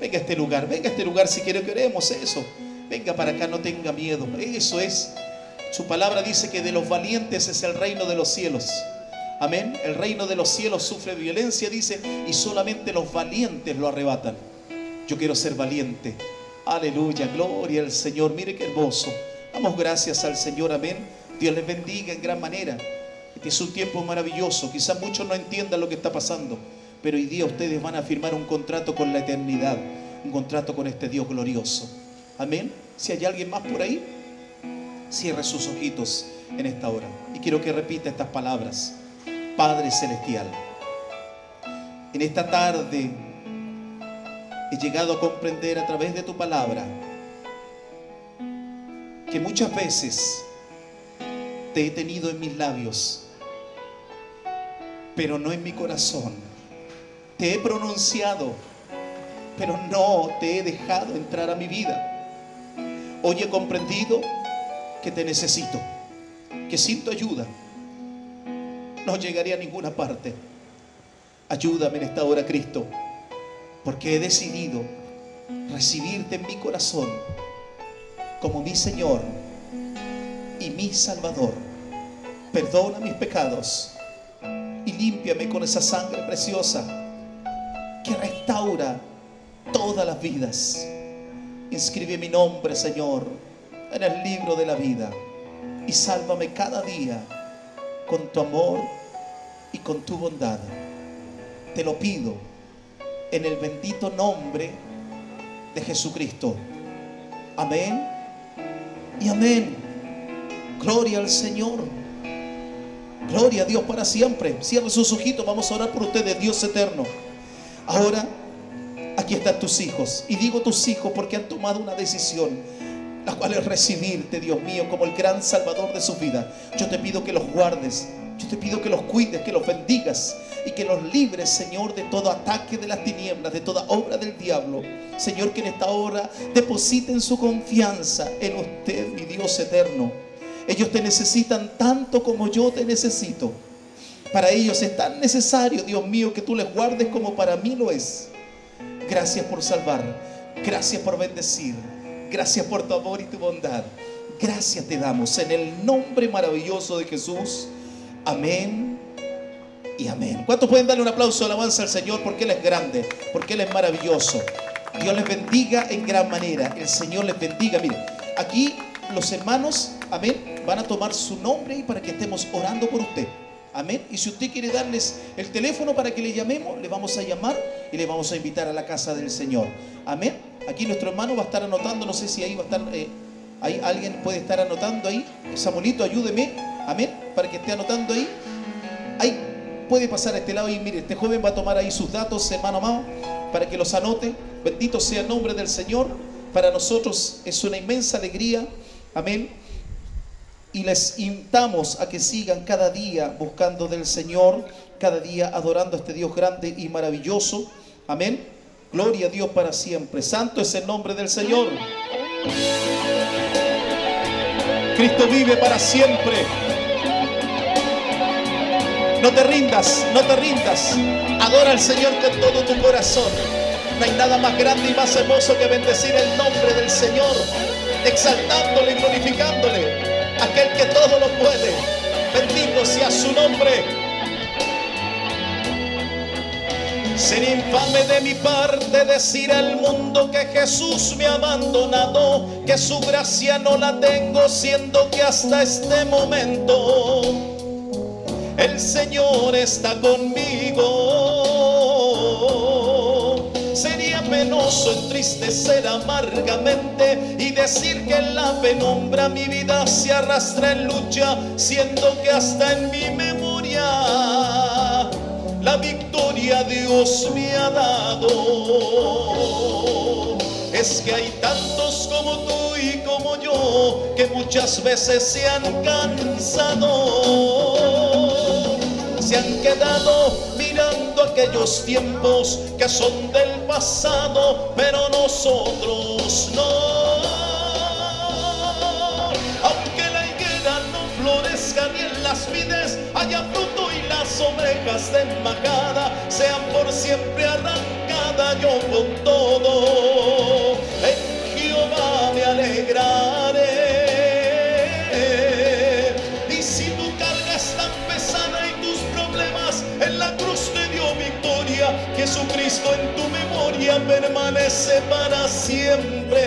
Venga a este lugar, venga a este lugar si quiere que oremos eso. Venga para acá, no tenga miedo. Eso es. Su palabra dice que de los valientes es el reino de los cielos. Amén. El reino de los cielos sufre violencia, dice, y solamente los valientes lo arrebatan. Yo quiero ser valiente. Aleluya, gloria al Señor. Mire qué hermoso. Damos gracias al Señor, amén. Dios les bendiga en gran manera. Este es un tiempo maravilloso. Quizás muchos no entiendan lo que está pasando pero hoy día ustedes van a firmar un contrato con la eternidad, un contrato con este Dios glorioso. Amén. Si hay alguien más por ahí, cierre sus ojitos en esta hora. Y quiero que repita estas palabras. Padre Celestial, en esta tarde he llegado a comprender a través de tu palabra que muchas veces te he tenido en mis labios, pero no en mi corazón. Te he pronunciado, pero no te he dejado entrar a mi vida. Hoy he comprendido que te necesito, que sin tu ayuda no llegaría a ninguna parte. Ayúdame en esta hora, Cristo, porque he decidido recibirte en mi corazón como mi Señor y mi Salvador. Perdona mis pecados y límpiame con esa sangre preciosa que restaura todas las vidas. Inscribe mi nombre, Señor, en el libro de la vida y sálvame cada día con tu amor y con tu bondad. Te lo pido en el bendito nombre de Jesucristo. Amén y amén. Gloria al Señor. Gloria a Dios para siempre. Cierre sus ojitos. Vamos a orar por ustedes, Dios eterno. Ahora, aquí están tus hijos. Y digo tus hijos porque han tomado una decisión, la cual es recibirte, Dios mío, como el gran Salvador de su vida. Yo te pido que los guardes. Yo te pido que los cuides, que los bendigas y que los libres, Señor, de todo ataque de las tinieblas, de toda obra del diablo. Señor, que en esta hora depositen su confianza en usted, mi Dios eterno. Ellos te necesitan tanto como yo te necesito. Para ellos es tan necesario, Dios mío, que tú les guardes como para mí lo es. Gracias por salvar. Gracias por bendecir. Gracias por tu amor y tu bondad. Gracias te damos en el nombre maravilloso de Jesús. Amén y amén. ¿Cuántos pueden darle un aplauso alabanza al Señor? Porque Él es grande, porque Él es maravilloso. Dios les bendiga en gran manera. El Señor les bendiga. Mire, aquí los hermanos, amén, van a tomar su nombre y para que estemos orando por usted. Amén. Y si usted quiere darles el teléfono para que le llamemos, le vamos a llamar y le vamos a invitar a la casa del Señor. Amén. Aquí nuestro hermano va a estar anotando, no sé si ahí va a estar, eh, ahí alguien puede estar anotando ahí. Samuelito, ayúdeme. Amén. Para que esté anotando ahí. Ahí puede pasar a este lado y mire, este joven va a tomar ahí sus datos, hermano amado, para que los anote. Bendito sea el nombre del Señor. Para nosotros es una inmensa alegría. Amén. Y les invitamos a que sigan cada día buscando del Señor, cada día adorando a este Dios grande y maravilloso. Amén. Gloria a Dios para siempre. Santo es el nombre del Señor. Cristo vive para siempre. No te rindas, no te rindas. Adora al Señor con todo tu corazón. No hay nada más grande y más hermoso que bendecir el nombre del Señor, exaltándole y glorificándole. Aquel que todo lo puede. Bendito sea su nombre. Sería infame de mi parte decir al mundo que Jesús me ha abandonado, que su gracia no la tengo, siendo que hasta este momento el Señor está conmigo. Penoso entristecer amargamente y decir que en la penumbra mi vida se arrastra en lucha, siendo que hasta en mi memoria la victoria Dios me ha dado. Es que hay tantos como tú y como yo que muchas veces se han cansado, se han quedado aquellos tiempos que son del pasado, pero nosotros no. Aunque la higuera no florezca ni en las vides haya fruto y las ovejas de embajada sean por siempre arrancadas, yo con todo En tu memoria permanece para siempre,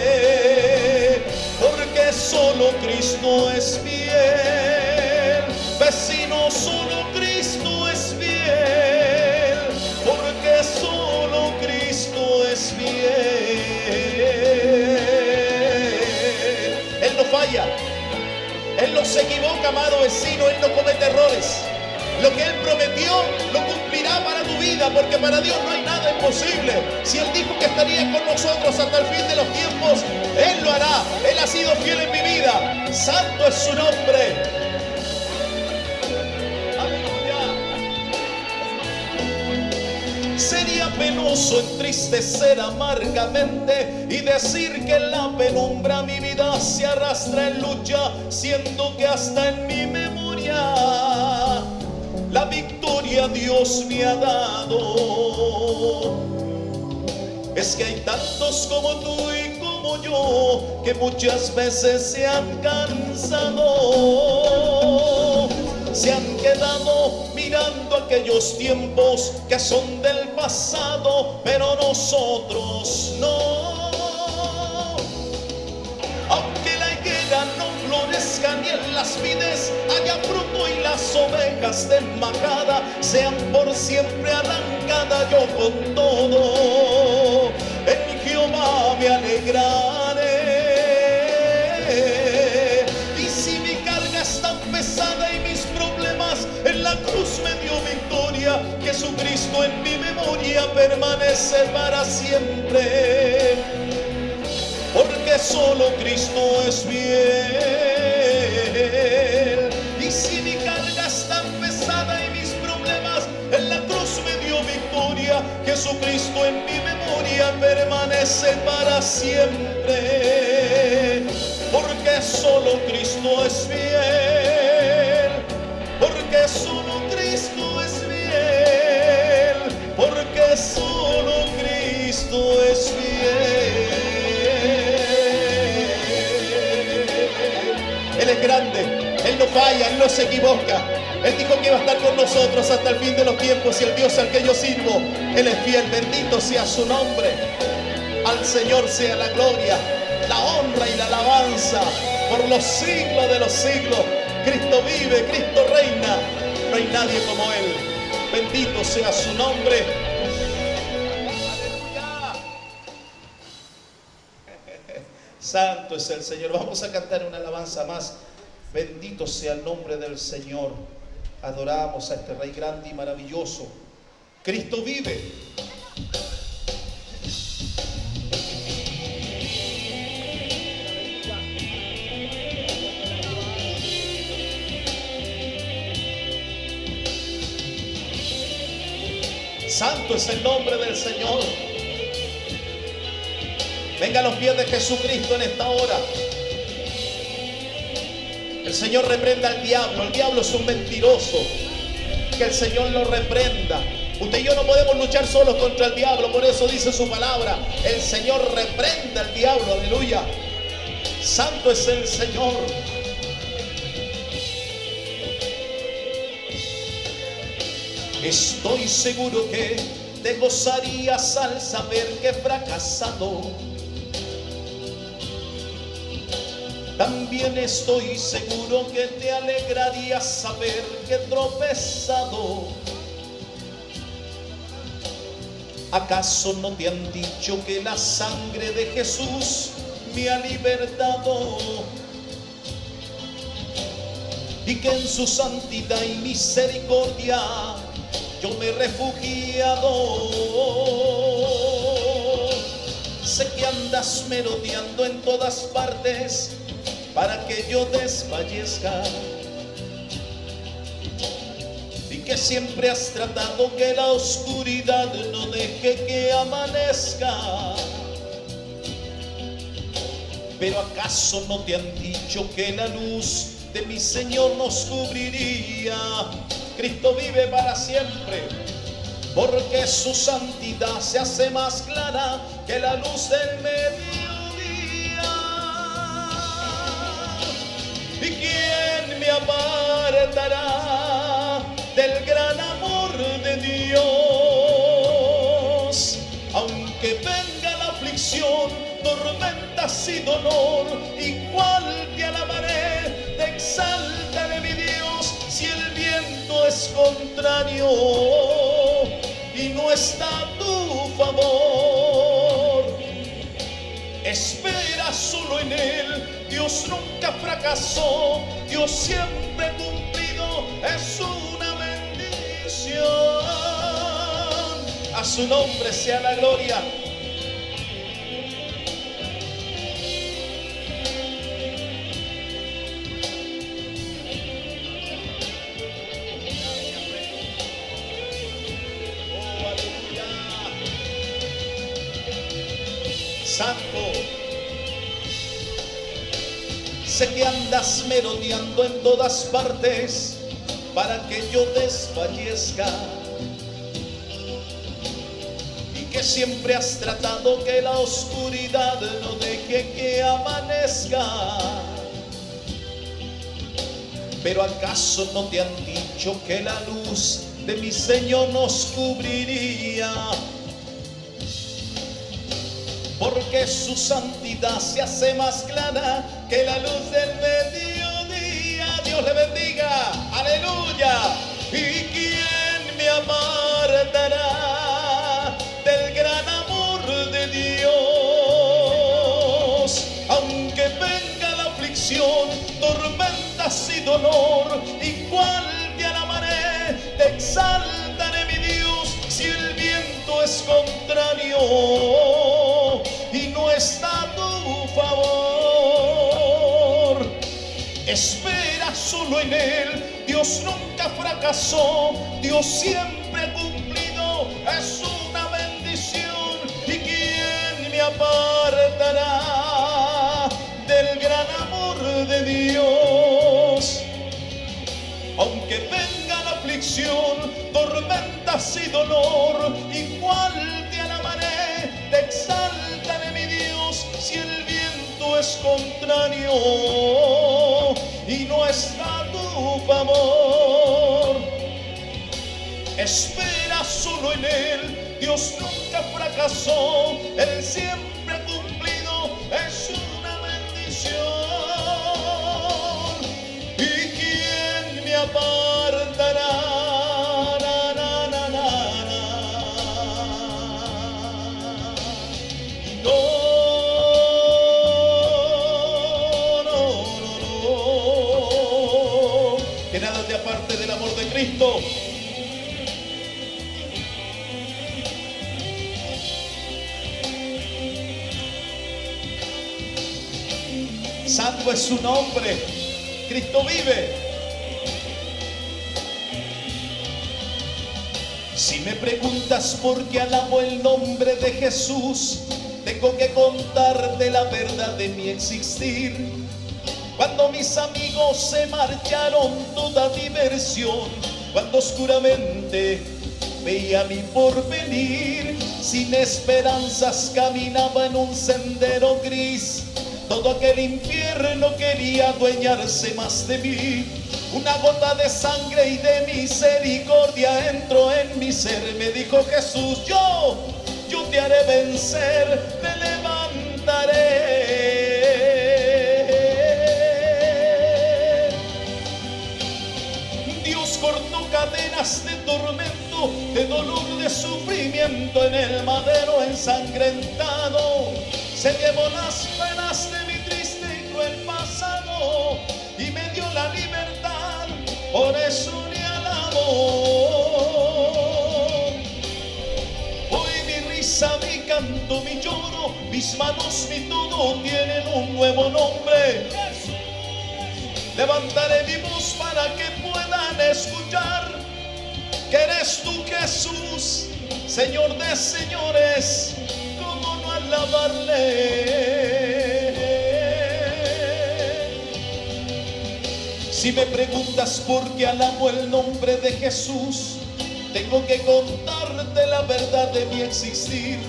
porque solo Cristo es fiel, vecino solo Cristo es fiel, porque solo Cristo es fiel. Él no falla, Él no se equivoca, amado vecino, Él no comete errores. Lo que Él prometió lo cumplirá para tu vida, porque para Dios no hay nada imposible. Si Él dijo que estaría con nosotros hasta el fin de los tiempos, Él lo hará. Él ha sido fiel en mi vida. Santo es su nombre. Aleluya. Sería penoso entristecer amargamente y decir que la penumbra mi vida se arrastra en lucha, siendo que hasta en mi memoria victoria Dios me ha dado. Es que hay tantos como tú y como yo que muchas veces se han cansado, se han quedado mirando aquellos tiempos que son del pasado, pero nosotros no. Las vides haya fruto y las ovejas de majada sean por siempre arrancadas yo con todo. En Jehová me alegraré. Y si mi carga es tan pesada y mis problemas en la cruz me dio victoria Jesucristo en mi memoria permanece para siempre. Porque solo Cristo es fiel. Si mi carga es tan pesada y mis problemas en la cruz me dio victoria, Jesucristo en mi memoria permanece para siempre. Porque solo Cristo es fiel. Porque solo Cristo es fiel. Porque solo Cristo es fiel. Él es grande, falla, Él no se equivoca. Él dijo que iba a estar con nosotros hasta el fin de los tiempos y el Dios al que yo sirvo, Él es fiel, bendito sea su nombre. Al Señor sea la gloria, la honra y la alabanza por los siglos de los siglos. Cristo vive, Cristo reina, no hay nadie como Él. Bendito sea su nombre. Santo es el Señor. Vamos a cantar una alabanza más. Bendito sea el nombre del Señor. Adoramos a este Rey grande y maravilloso. Cristo vive. Santo es el nombre del Señor. Venga a los pies de Jesucristo en esta hora. El Señor reprenda al diablo. El diablo es un mentiroso. Que el Señor lo reprenda. Usted y yo no podemos luchar solos contra el diablo. Por eso dice su palabra. El Señor reprenda al diablo. Aleluya. Santo es el Señor. Estoy seguro que te gozarías al saber que fracasado. También estoy seguro que te alegrarías saber que he tropezado. ¿Acaso no te han dicho que la sangre de Jesús me ha libertado? Y que en su santidad y misericordia yo me he refugiado. Sé que andas merodeando en todas partes para que yo desfallezca. Y que siempre has tratado que la oscuridad no deje que amanezca. Pero acaso no te han dicho que la luz de mi Señor nos cubriría? Cristo vive para siempre, porque su santidad se hace más clara que la luz del mediodía. ¿Y quién me apartará del gran amor de Dios? Aunque venga la aflicción, tormentas y dolor, igual te alabaré, te exaltaré mi Dios, si el viento es contrario y no está a tu favor. Espera solo en Él, Nunca fracasó, Dios siempre cumplido, es una bendición. A su nombre sea la gloria. Merodeando en todas partes para que yo desfallezca. Y que siempre has tratado que la oscuridad no deje que amanezca. Pero acaso no te han dicho que la luz de mi Señor nos cubriría porque su santidad se hace más clara que la luz del mediodía. Le bendiga, aleluya. ¿Y quién me apartará del gran amor de Dios? Aunque venga la aflicción, tormentas y dolor, igual te alabaré, te exaltaré mi Dios, si el viento es contrario solo en Él. Dios nunca fracasó. Dios siempre ha cumplido. Es una bendición. ¿Y quién me apartará del gran amor de Dios? Aunque venga la aflicción, tormentas y dolor, igual te alabaré, te exaltaré si el viento es contrario Espera solo en Él, Dios nunca fracasó, Él siempre Santo es su nombre. Cristo vive. Si me preguntas por qué alabo el nombre de Jesús, tengo que contarte la verdad de mi existir. Cuando mis amigos se marcharon toda diversión, cuando oscuramente veía mi porvenir, sin esperanzas caminaba en un sendero gris. Todo aquel infierno quería adueñarse más de mí. Una gota de sangre y de misericordia entró en mi ser. Me dijo Jesús, yo, yo te haré vencer, de tormento, de dolor, de sufrimiento en el madero ensangrentado. Se llevó las penas de mi triste y cruel pasado y me dio la libertad, por eso le alabo. Hoy mi risa, mi canto, mi lloro, mis manos, mi todo tienen un nuevo nombre. Levantaré mi voz para que puedan escuchar que eres tú Jesús, Señor de señores, como no alabarle. Si me preguntas por qué alabo el nombre de Jesús, tengo que contarte la verdad de mi existir.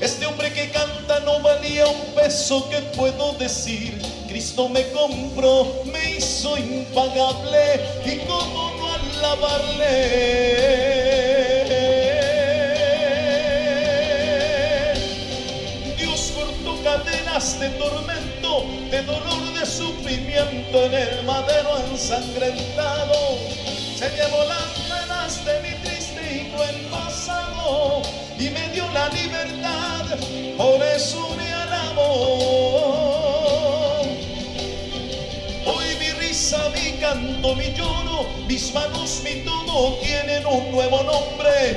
Este hombre que canta no valía un peso que puedo decir. Cristo me compró, me hizo impagable y como no alabarle. Dios cortó cadenas de tormento, de dolor, de sufrimiento en el madero ensangrentado. Se llevó las penas de mi triste y cruel pasado y me dio la libertad, por eso me alabo. Lloro, mis manos, mi todo tienen un nuevo nombre.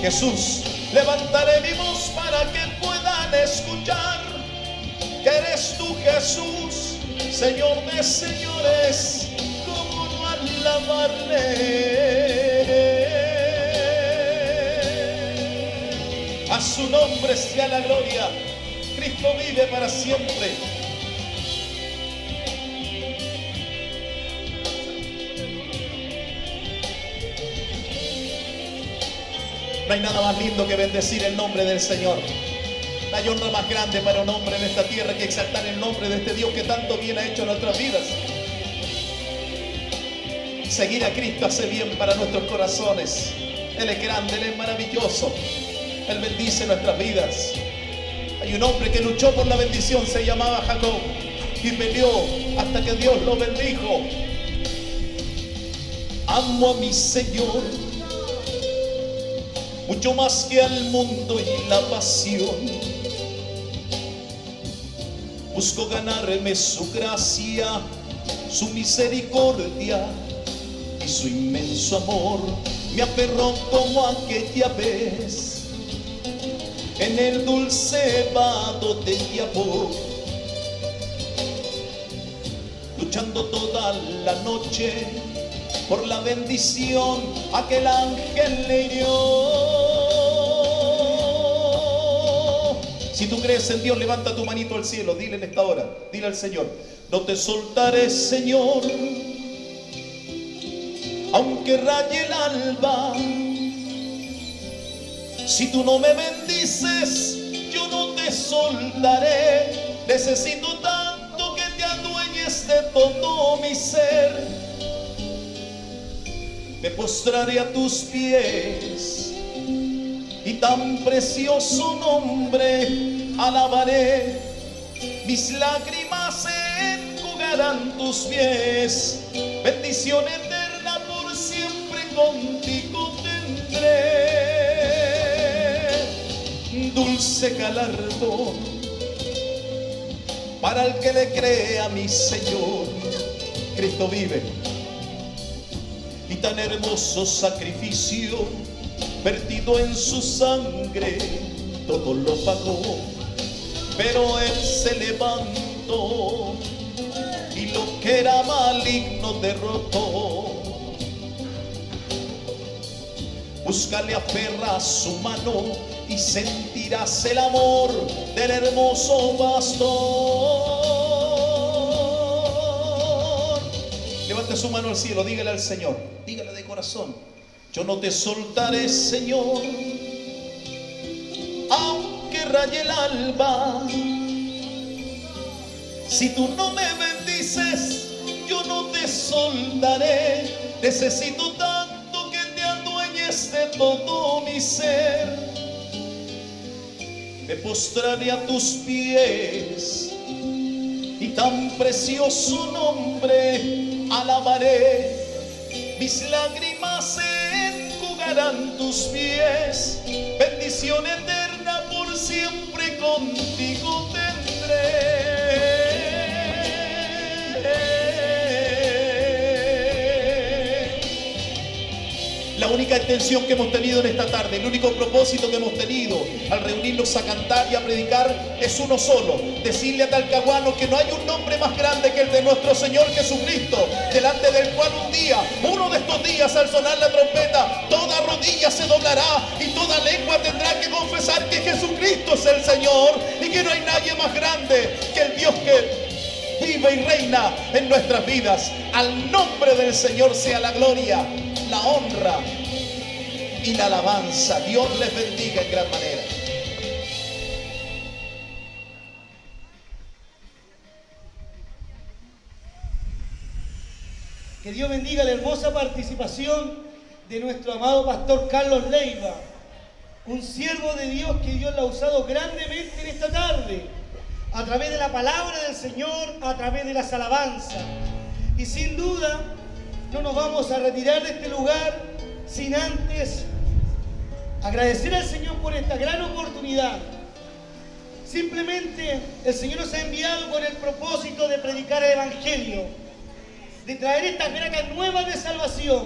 Jesús, levantaré mi voz para que puedan escuchar que eres tú Jesús, Señor de señores, como no alabarle. A su nombre sea la gloria. Cristo vive para siempre. No hay nada más lindo que bendecir el nombre del Señor. No hay honra más grande para un hombre en esta tierra que exaltar el nombre de este Dios que tanto bien ha hecho en nuestras vidas. Seguir a Cristo hace bien para nuestros corazones. Él es grande, Él es maravilloso. Él bendice nuestras vidas. Hay un hombre que luchó por la bendición, se llamaba Jacob, y peleó hasta que Dios lo bendijo. Amo a mi Señor mucho más que al mundo y la pasión. Busco ganarme su gracia, su misericordia y su inmenso amor. Me aferró como aquella vez en el dulce vado de amor. Luchando toda la noche por la bendición aquel ángel le dio. Si tú crees en Dios, levanta tu manito al cielo, dile en esta hora, dile al Señor, no te soltaré, Señor, aunque raye el alba. Si tú no me bendices, yo no te soltaré. Necesito tanto que te adueñes de todo mi ser. Me postraré a tus pies y tan precioso nombre alabaré. Mis lágrimas enjugarán tus pies, bendición eterna por siempre contigo tendré. Dulce galardón para el que le crea mi Señor, Cristo vive. Tan hermoso sacrificio vertido en su sangre, todo lo pagó, pero él se levantó y lo que era maligno derrotó. Búscale aferra su mano y sentirás el amor del hermoso pastor. Levante su mano al cielo, dígale al Señor, dígale de corazón. Yo no te soltaré, Señor, aunque raye el alba. Si tú no me bendices, yo no te soltaré. Necesito tanto que te adueñes de todo mi ser. Me postraré a tus pies y tan precioso nombre alabaré. Mis lágrimas enjugarán tus pies, bendición eterna por siempre contigo única intención que hemos tenido en esta tarde, el único propósito que hemos tenido al reunirnos a cantar y a predicar es uno solo, decirle a Talcahuano que no hay un nombre más grande que el de nuestro Señor Jesucristo, delante del cual un día, uno de estos días al sonar la trompeta, toda rodilla se doblará y toda lengua tendrá que confesar que Jesucristo es el Señor y que no hay nadie más grande que el Dios que vive y reina en nuestras vidas. Al nombre del Señor sea la gloria, la honra y la alabanza. Dios les bendiga en gran manera.
Que Dios bendiga la hermosa participación de nuestro amado pastor Carlos Leiva, un siervo de Dios que Dios lo ha usado grandemente en esta tarde, a través de la palabra del Señor, a través de las alabanzas. Y sin duda, no nos vamos a retirar de este lugar sin antes agradecer al Señor por esta gran oportunidad. Simplemente el Señor nos ha enviado con el propósito de predicar el Evangelio. de traer estas gratas nuevas de salvación.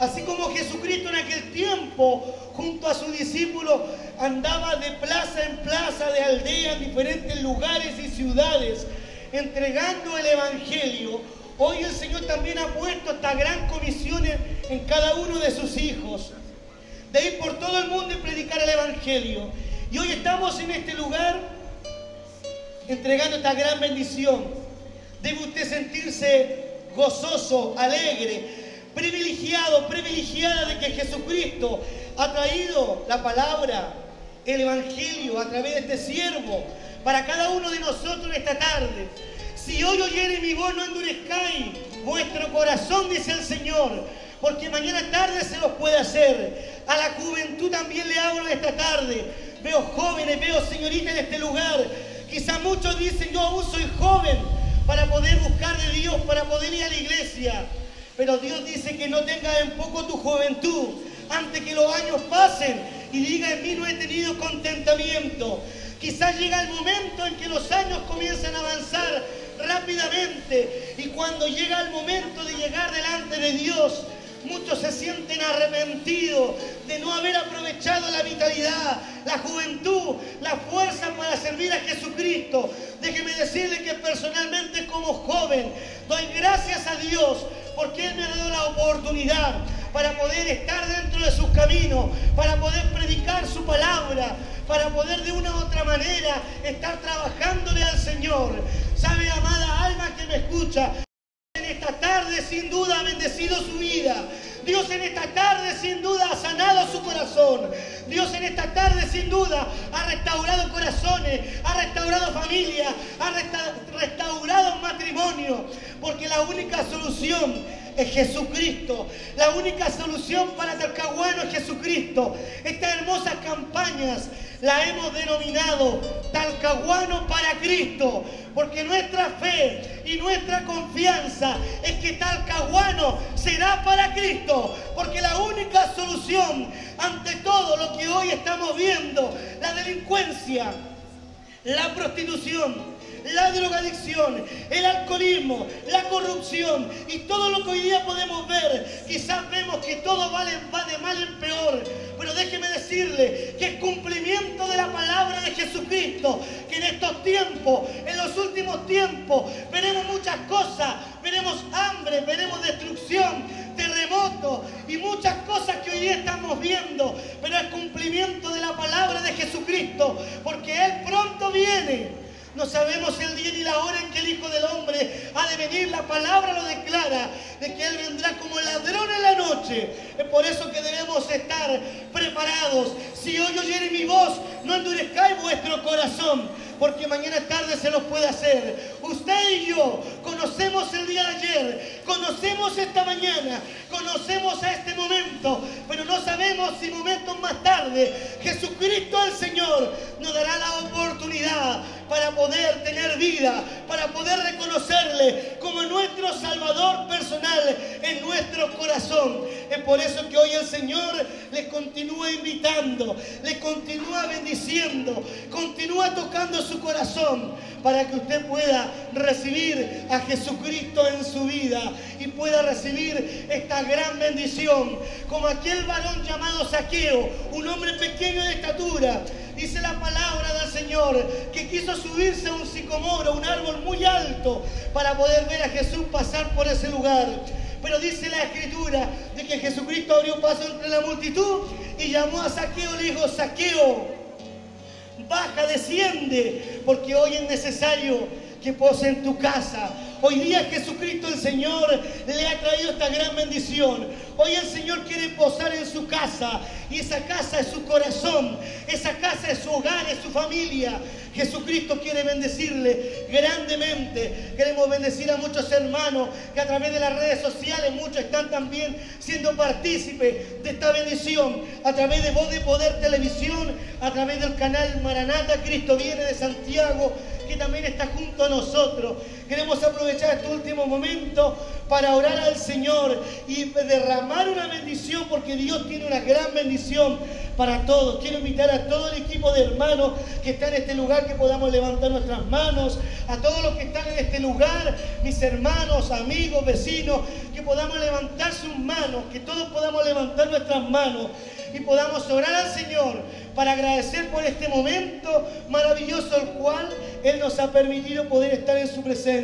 Así como Jesucristo en aquel tiempo, junto a sus discípulos, andaba de plaza en plaza, de aldea, en diferentes lugares y ciudades, entregando el Evangelio. Hoy el Señor también ha puesto esta gran comisión en cada uno de sus hijos, de ir por todo el mundo y predicar el Evangelio. Y hoy estamos en este lugar entregando esta gran bendición. Debe usted sentirse gozoso, alegre, privilegiado, privilegiada de que Jesucristo ha traído la palabra, el Evangelio a través de este siervo para cada uno de nosotros esta tarde. Si hoy oyere mi voz, no endurezcáis vuestro corazón, dice el Señor, porque mañana tarde se los puede hacer. A la juventud también le hablo esta tarde. Veo jóvenes, veo señoritas en este lugar. Quizá muchos dicen, yo aún soy joven para poder buscar de Dios, para poder ir a la iglesia. Pero Dios dice que no tengas en poco tu juventud antes que los años pasen y diga en mí no he tenido contentamiento. Quizás llega el momento en que los años comienzan a avanzar rápidamente y cuando llega el momento de llegar delante de Dios, muchos se sienten arrepentidos de no haber aprovechado la vitalidad, la juventud, la fuerza para servir a Jesucristo. Déjeme decirle que personalmente como joven doy gracias a Dios porque Él me ha dado la oportunidad para poder estar dentro de sus caminos, para poder predicar su palabra, para poder de una u otra manera estar trabajándole al Señor. ¿Sabe, amada alma que me escucha? Esta tarde sin duda ha bendecido su vida. Dios en esta tarde sin duda ha sanado su corazón. Dios en esta tarde sin duda ha restaurado corazones, ha restaurado familia, ha restaurado matrimonio. Porque la única solución es Jesucristo. La única solución para Talcahuano es Jesucristo. Estas hermosas campañas la hemos denominado Talcahuano para Cristo, porque nuestra fe y nuestra confianza es que Talcahuano será para Cristo, porque la única solución ante todo lo que hoy estamos viendo, la delincuencia, la prostitución, la drogadicción, el alcoholismo, la corrupción y todo lo que hoy día podemos ver. Quizás vemos que todo va de mal en peor, pero déjeme decirle que es cumplimiento de la palabra de Jesucristo, que en estos tiempos, en los últimos tiempos, veremos muchas cosas, veremos hambre, veremos destrucción, terremotos y muchas cosas que hoy día estamos viendo, pero es cumplimiento de la palabra de Jesucristo, porque Él pronto viene. No sabemos el día ni la hora en que el Hijo del Hombre ha de venir. La palabra lo declara, de que Él vendrá como ladrón en la noche. Es por eso que debemos estar preparados. Si hoy oyere mi voz, no endurezcáis vuestro corazón porque mañana tarde se los puede hacer. Usted y yo conocemos el día de ayer, conocemos esta mañana, conocemos a este momento, pero no sabemos si momentos más tarde Jesucristo el Señor nos dará la oportunidad para poder tener vida, para poder reconocerle como nuestro Salvador personal en nuestro corazón. Es por eso que hoy el Señor le continúa invitando, le continúa bendiciendo, continúa tocando su corazón para que usted pueda recibir a Jesucristo en su vida y pueda recibir esta gran bendición. Como aquel varón llamado Saqueo, un hombre pequeño de estatura, dice la palabra del Señor, que quiso subirse a un sicomoro, un árbol muy alto, para poder ver a Jesús pasar por ese lugar. Pero dice la escritura de que Jesucristo abrió paso entre la multitud y llamó a Saqueo, le dijo, Saqueo, baja, desciende, porque hoy es necesario que pose en tu casa. Hoy día Jesucristo el Señor le ha traído esta gran bendición. Hoy el Señor quiere posar en su casa y esa casa es su corazón, esa casa es su hogar, es su familia. Jesucristo quiere bendecirle grandemente. Queremos bendecir a muchos hermanos que a través de las redes sociales muchos están también siendo partícipes de esta bendición. A través de Voz de Poder Televisión, a través del canal Maranata, Cristo viene de Santiago que también está junto a nosotros. Queremos aprovechar este último momento para orar al Señor y derramar una bendición, porque Dios tiene una gran bendición para todos. Quiero invitar a todo el equipo de hermanos que está en este lugar que podamos levantar nuestras manos, a todos los que están en este lugar, mis hermanos, amigos, vecinos, que podamos levantar sus manos, que todos podamos levantar nuestras manos y podamos orar al Señor para agradecer por este momento maravilloso el cual Él nos ha permitido poder estar en su presencia.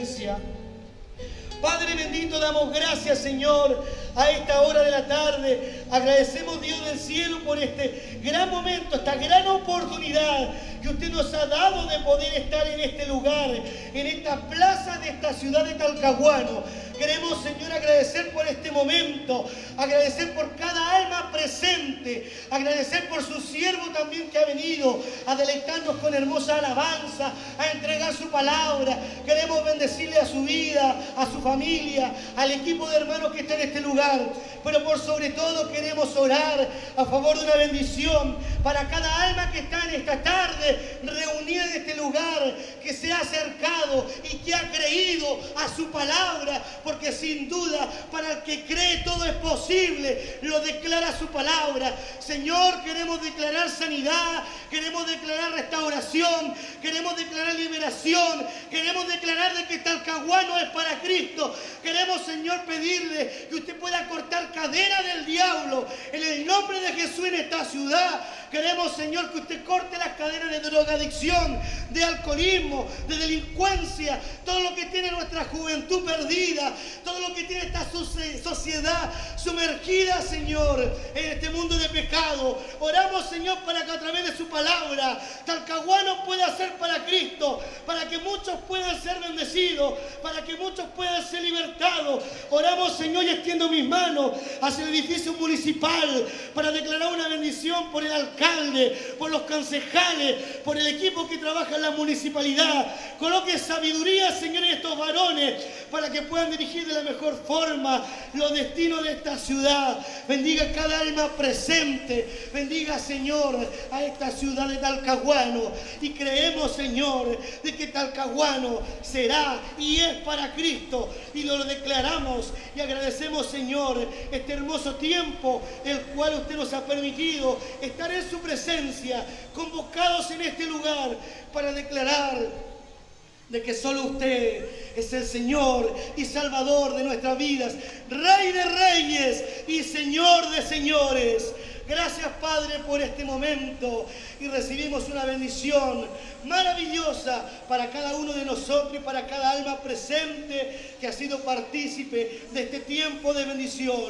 Padre bendito, damos gracias, Señor, a esta hora de la tarde. Agradecemos, Dios del cielo, por este gran momento, esta gran oportunidad que usted nos ha dado de poder estar en este lugar, en esta plaza de esta ciudad de Talcahuano. Queremos, Señor, agradecer por este momento, agradecer por cada alma presente, agradecer por su siervo también que ha venido a deleitarnos con hermosa alabanza, a entregar su palabra. Queremos bendecirle a su vida, a su familia, al equipo de hermanos que está en este lugar. Pero por sobre todo queremos orar a favor de una bendición para cada alma que está en esta tarde reunida en este lugar, que se ha acercado y que ha creído a su palabra porque sin duda para el que cree todo es posible, lo declara su palabra. Señor, queremos declarar sanidad, queremos declarar restauración, queremos declarar liberación, queremos declarar de que Talcahuano es para Cristo. Queremos, Señor, pedirle que usted pueda cortar cadena del diablo en el nombre de Jesús en esta ciudad. Queremos, Señor, que usted corte las cadenas de drogadicción, de alcoholismo, de delincuencia, todo lo que tiene nuestra juventud perdida, todo lo que tiene esta sociedad sumergida, Señor, en este mundo de pecado. Oramos, Señor, para que a través de su palabra Talcahuano pueda ser para Cristo, para que muchos puedan ser bendecidos, para que muchos puedan ser libertados. Oramos, Señor, y extiendo mis manos hacia el edificio municipal para declarar una bendición por el alcalde, por los concejales, por el equipo que trabaja en la municipalidad. Coloque sabiduría, Señor, en estos varones para que puedan dirigir de la mejor forma los destinos de esta ciudad. Bendiga cada alma presente. Bendiga, Señor, a esta ciudad de Talcahuano. Y creemos, Señor, de que Talcahuano será y es para Cristo. Y lo declaramos y agradecemos, Señor, este hermoso tiempo, el cual usted nos ha permitido estar en su presencia, convocados en este lugar para declarar de que solo usted es el Señor y Salvador de nuestras vidas, Rey de reyes y Señor de señores. Gracias Padre por este momento y recibimos una bendición maravillosa para cada uno de nosotros y para cada alma presente que ha sido partícipe de este tiempo de bendición.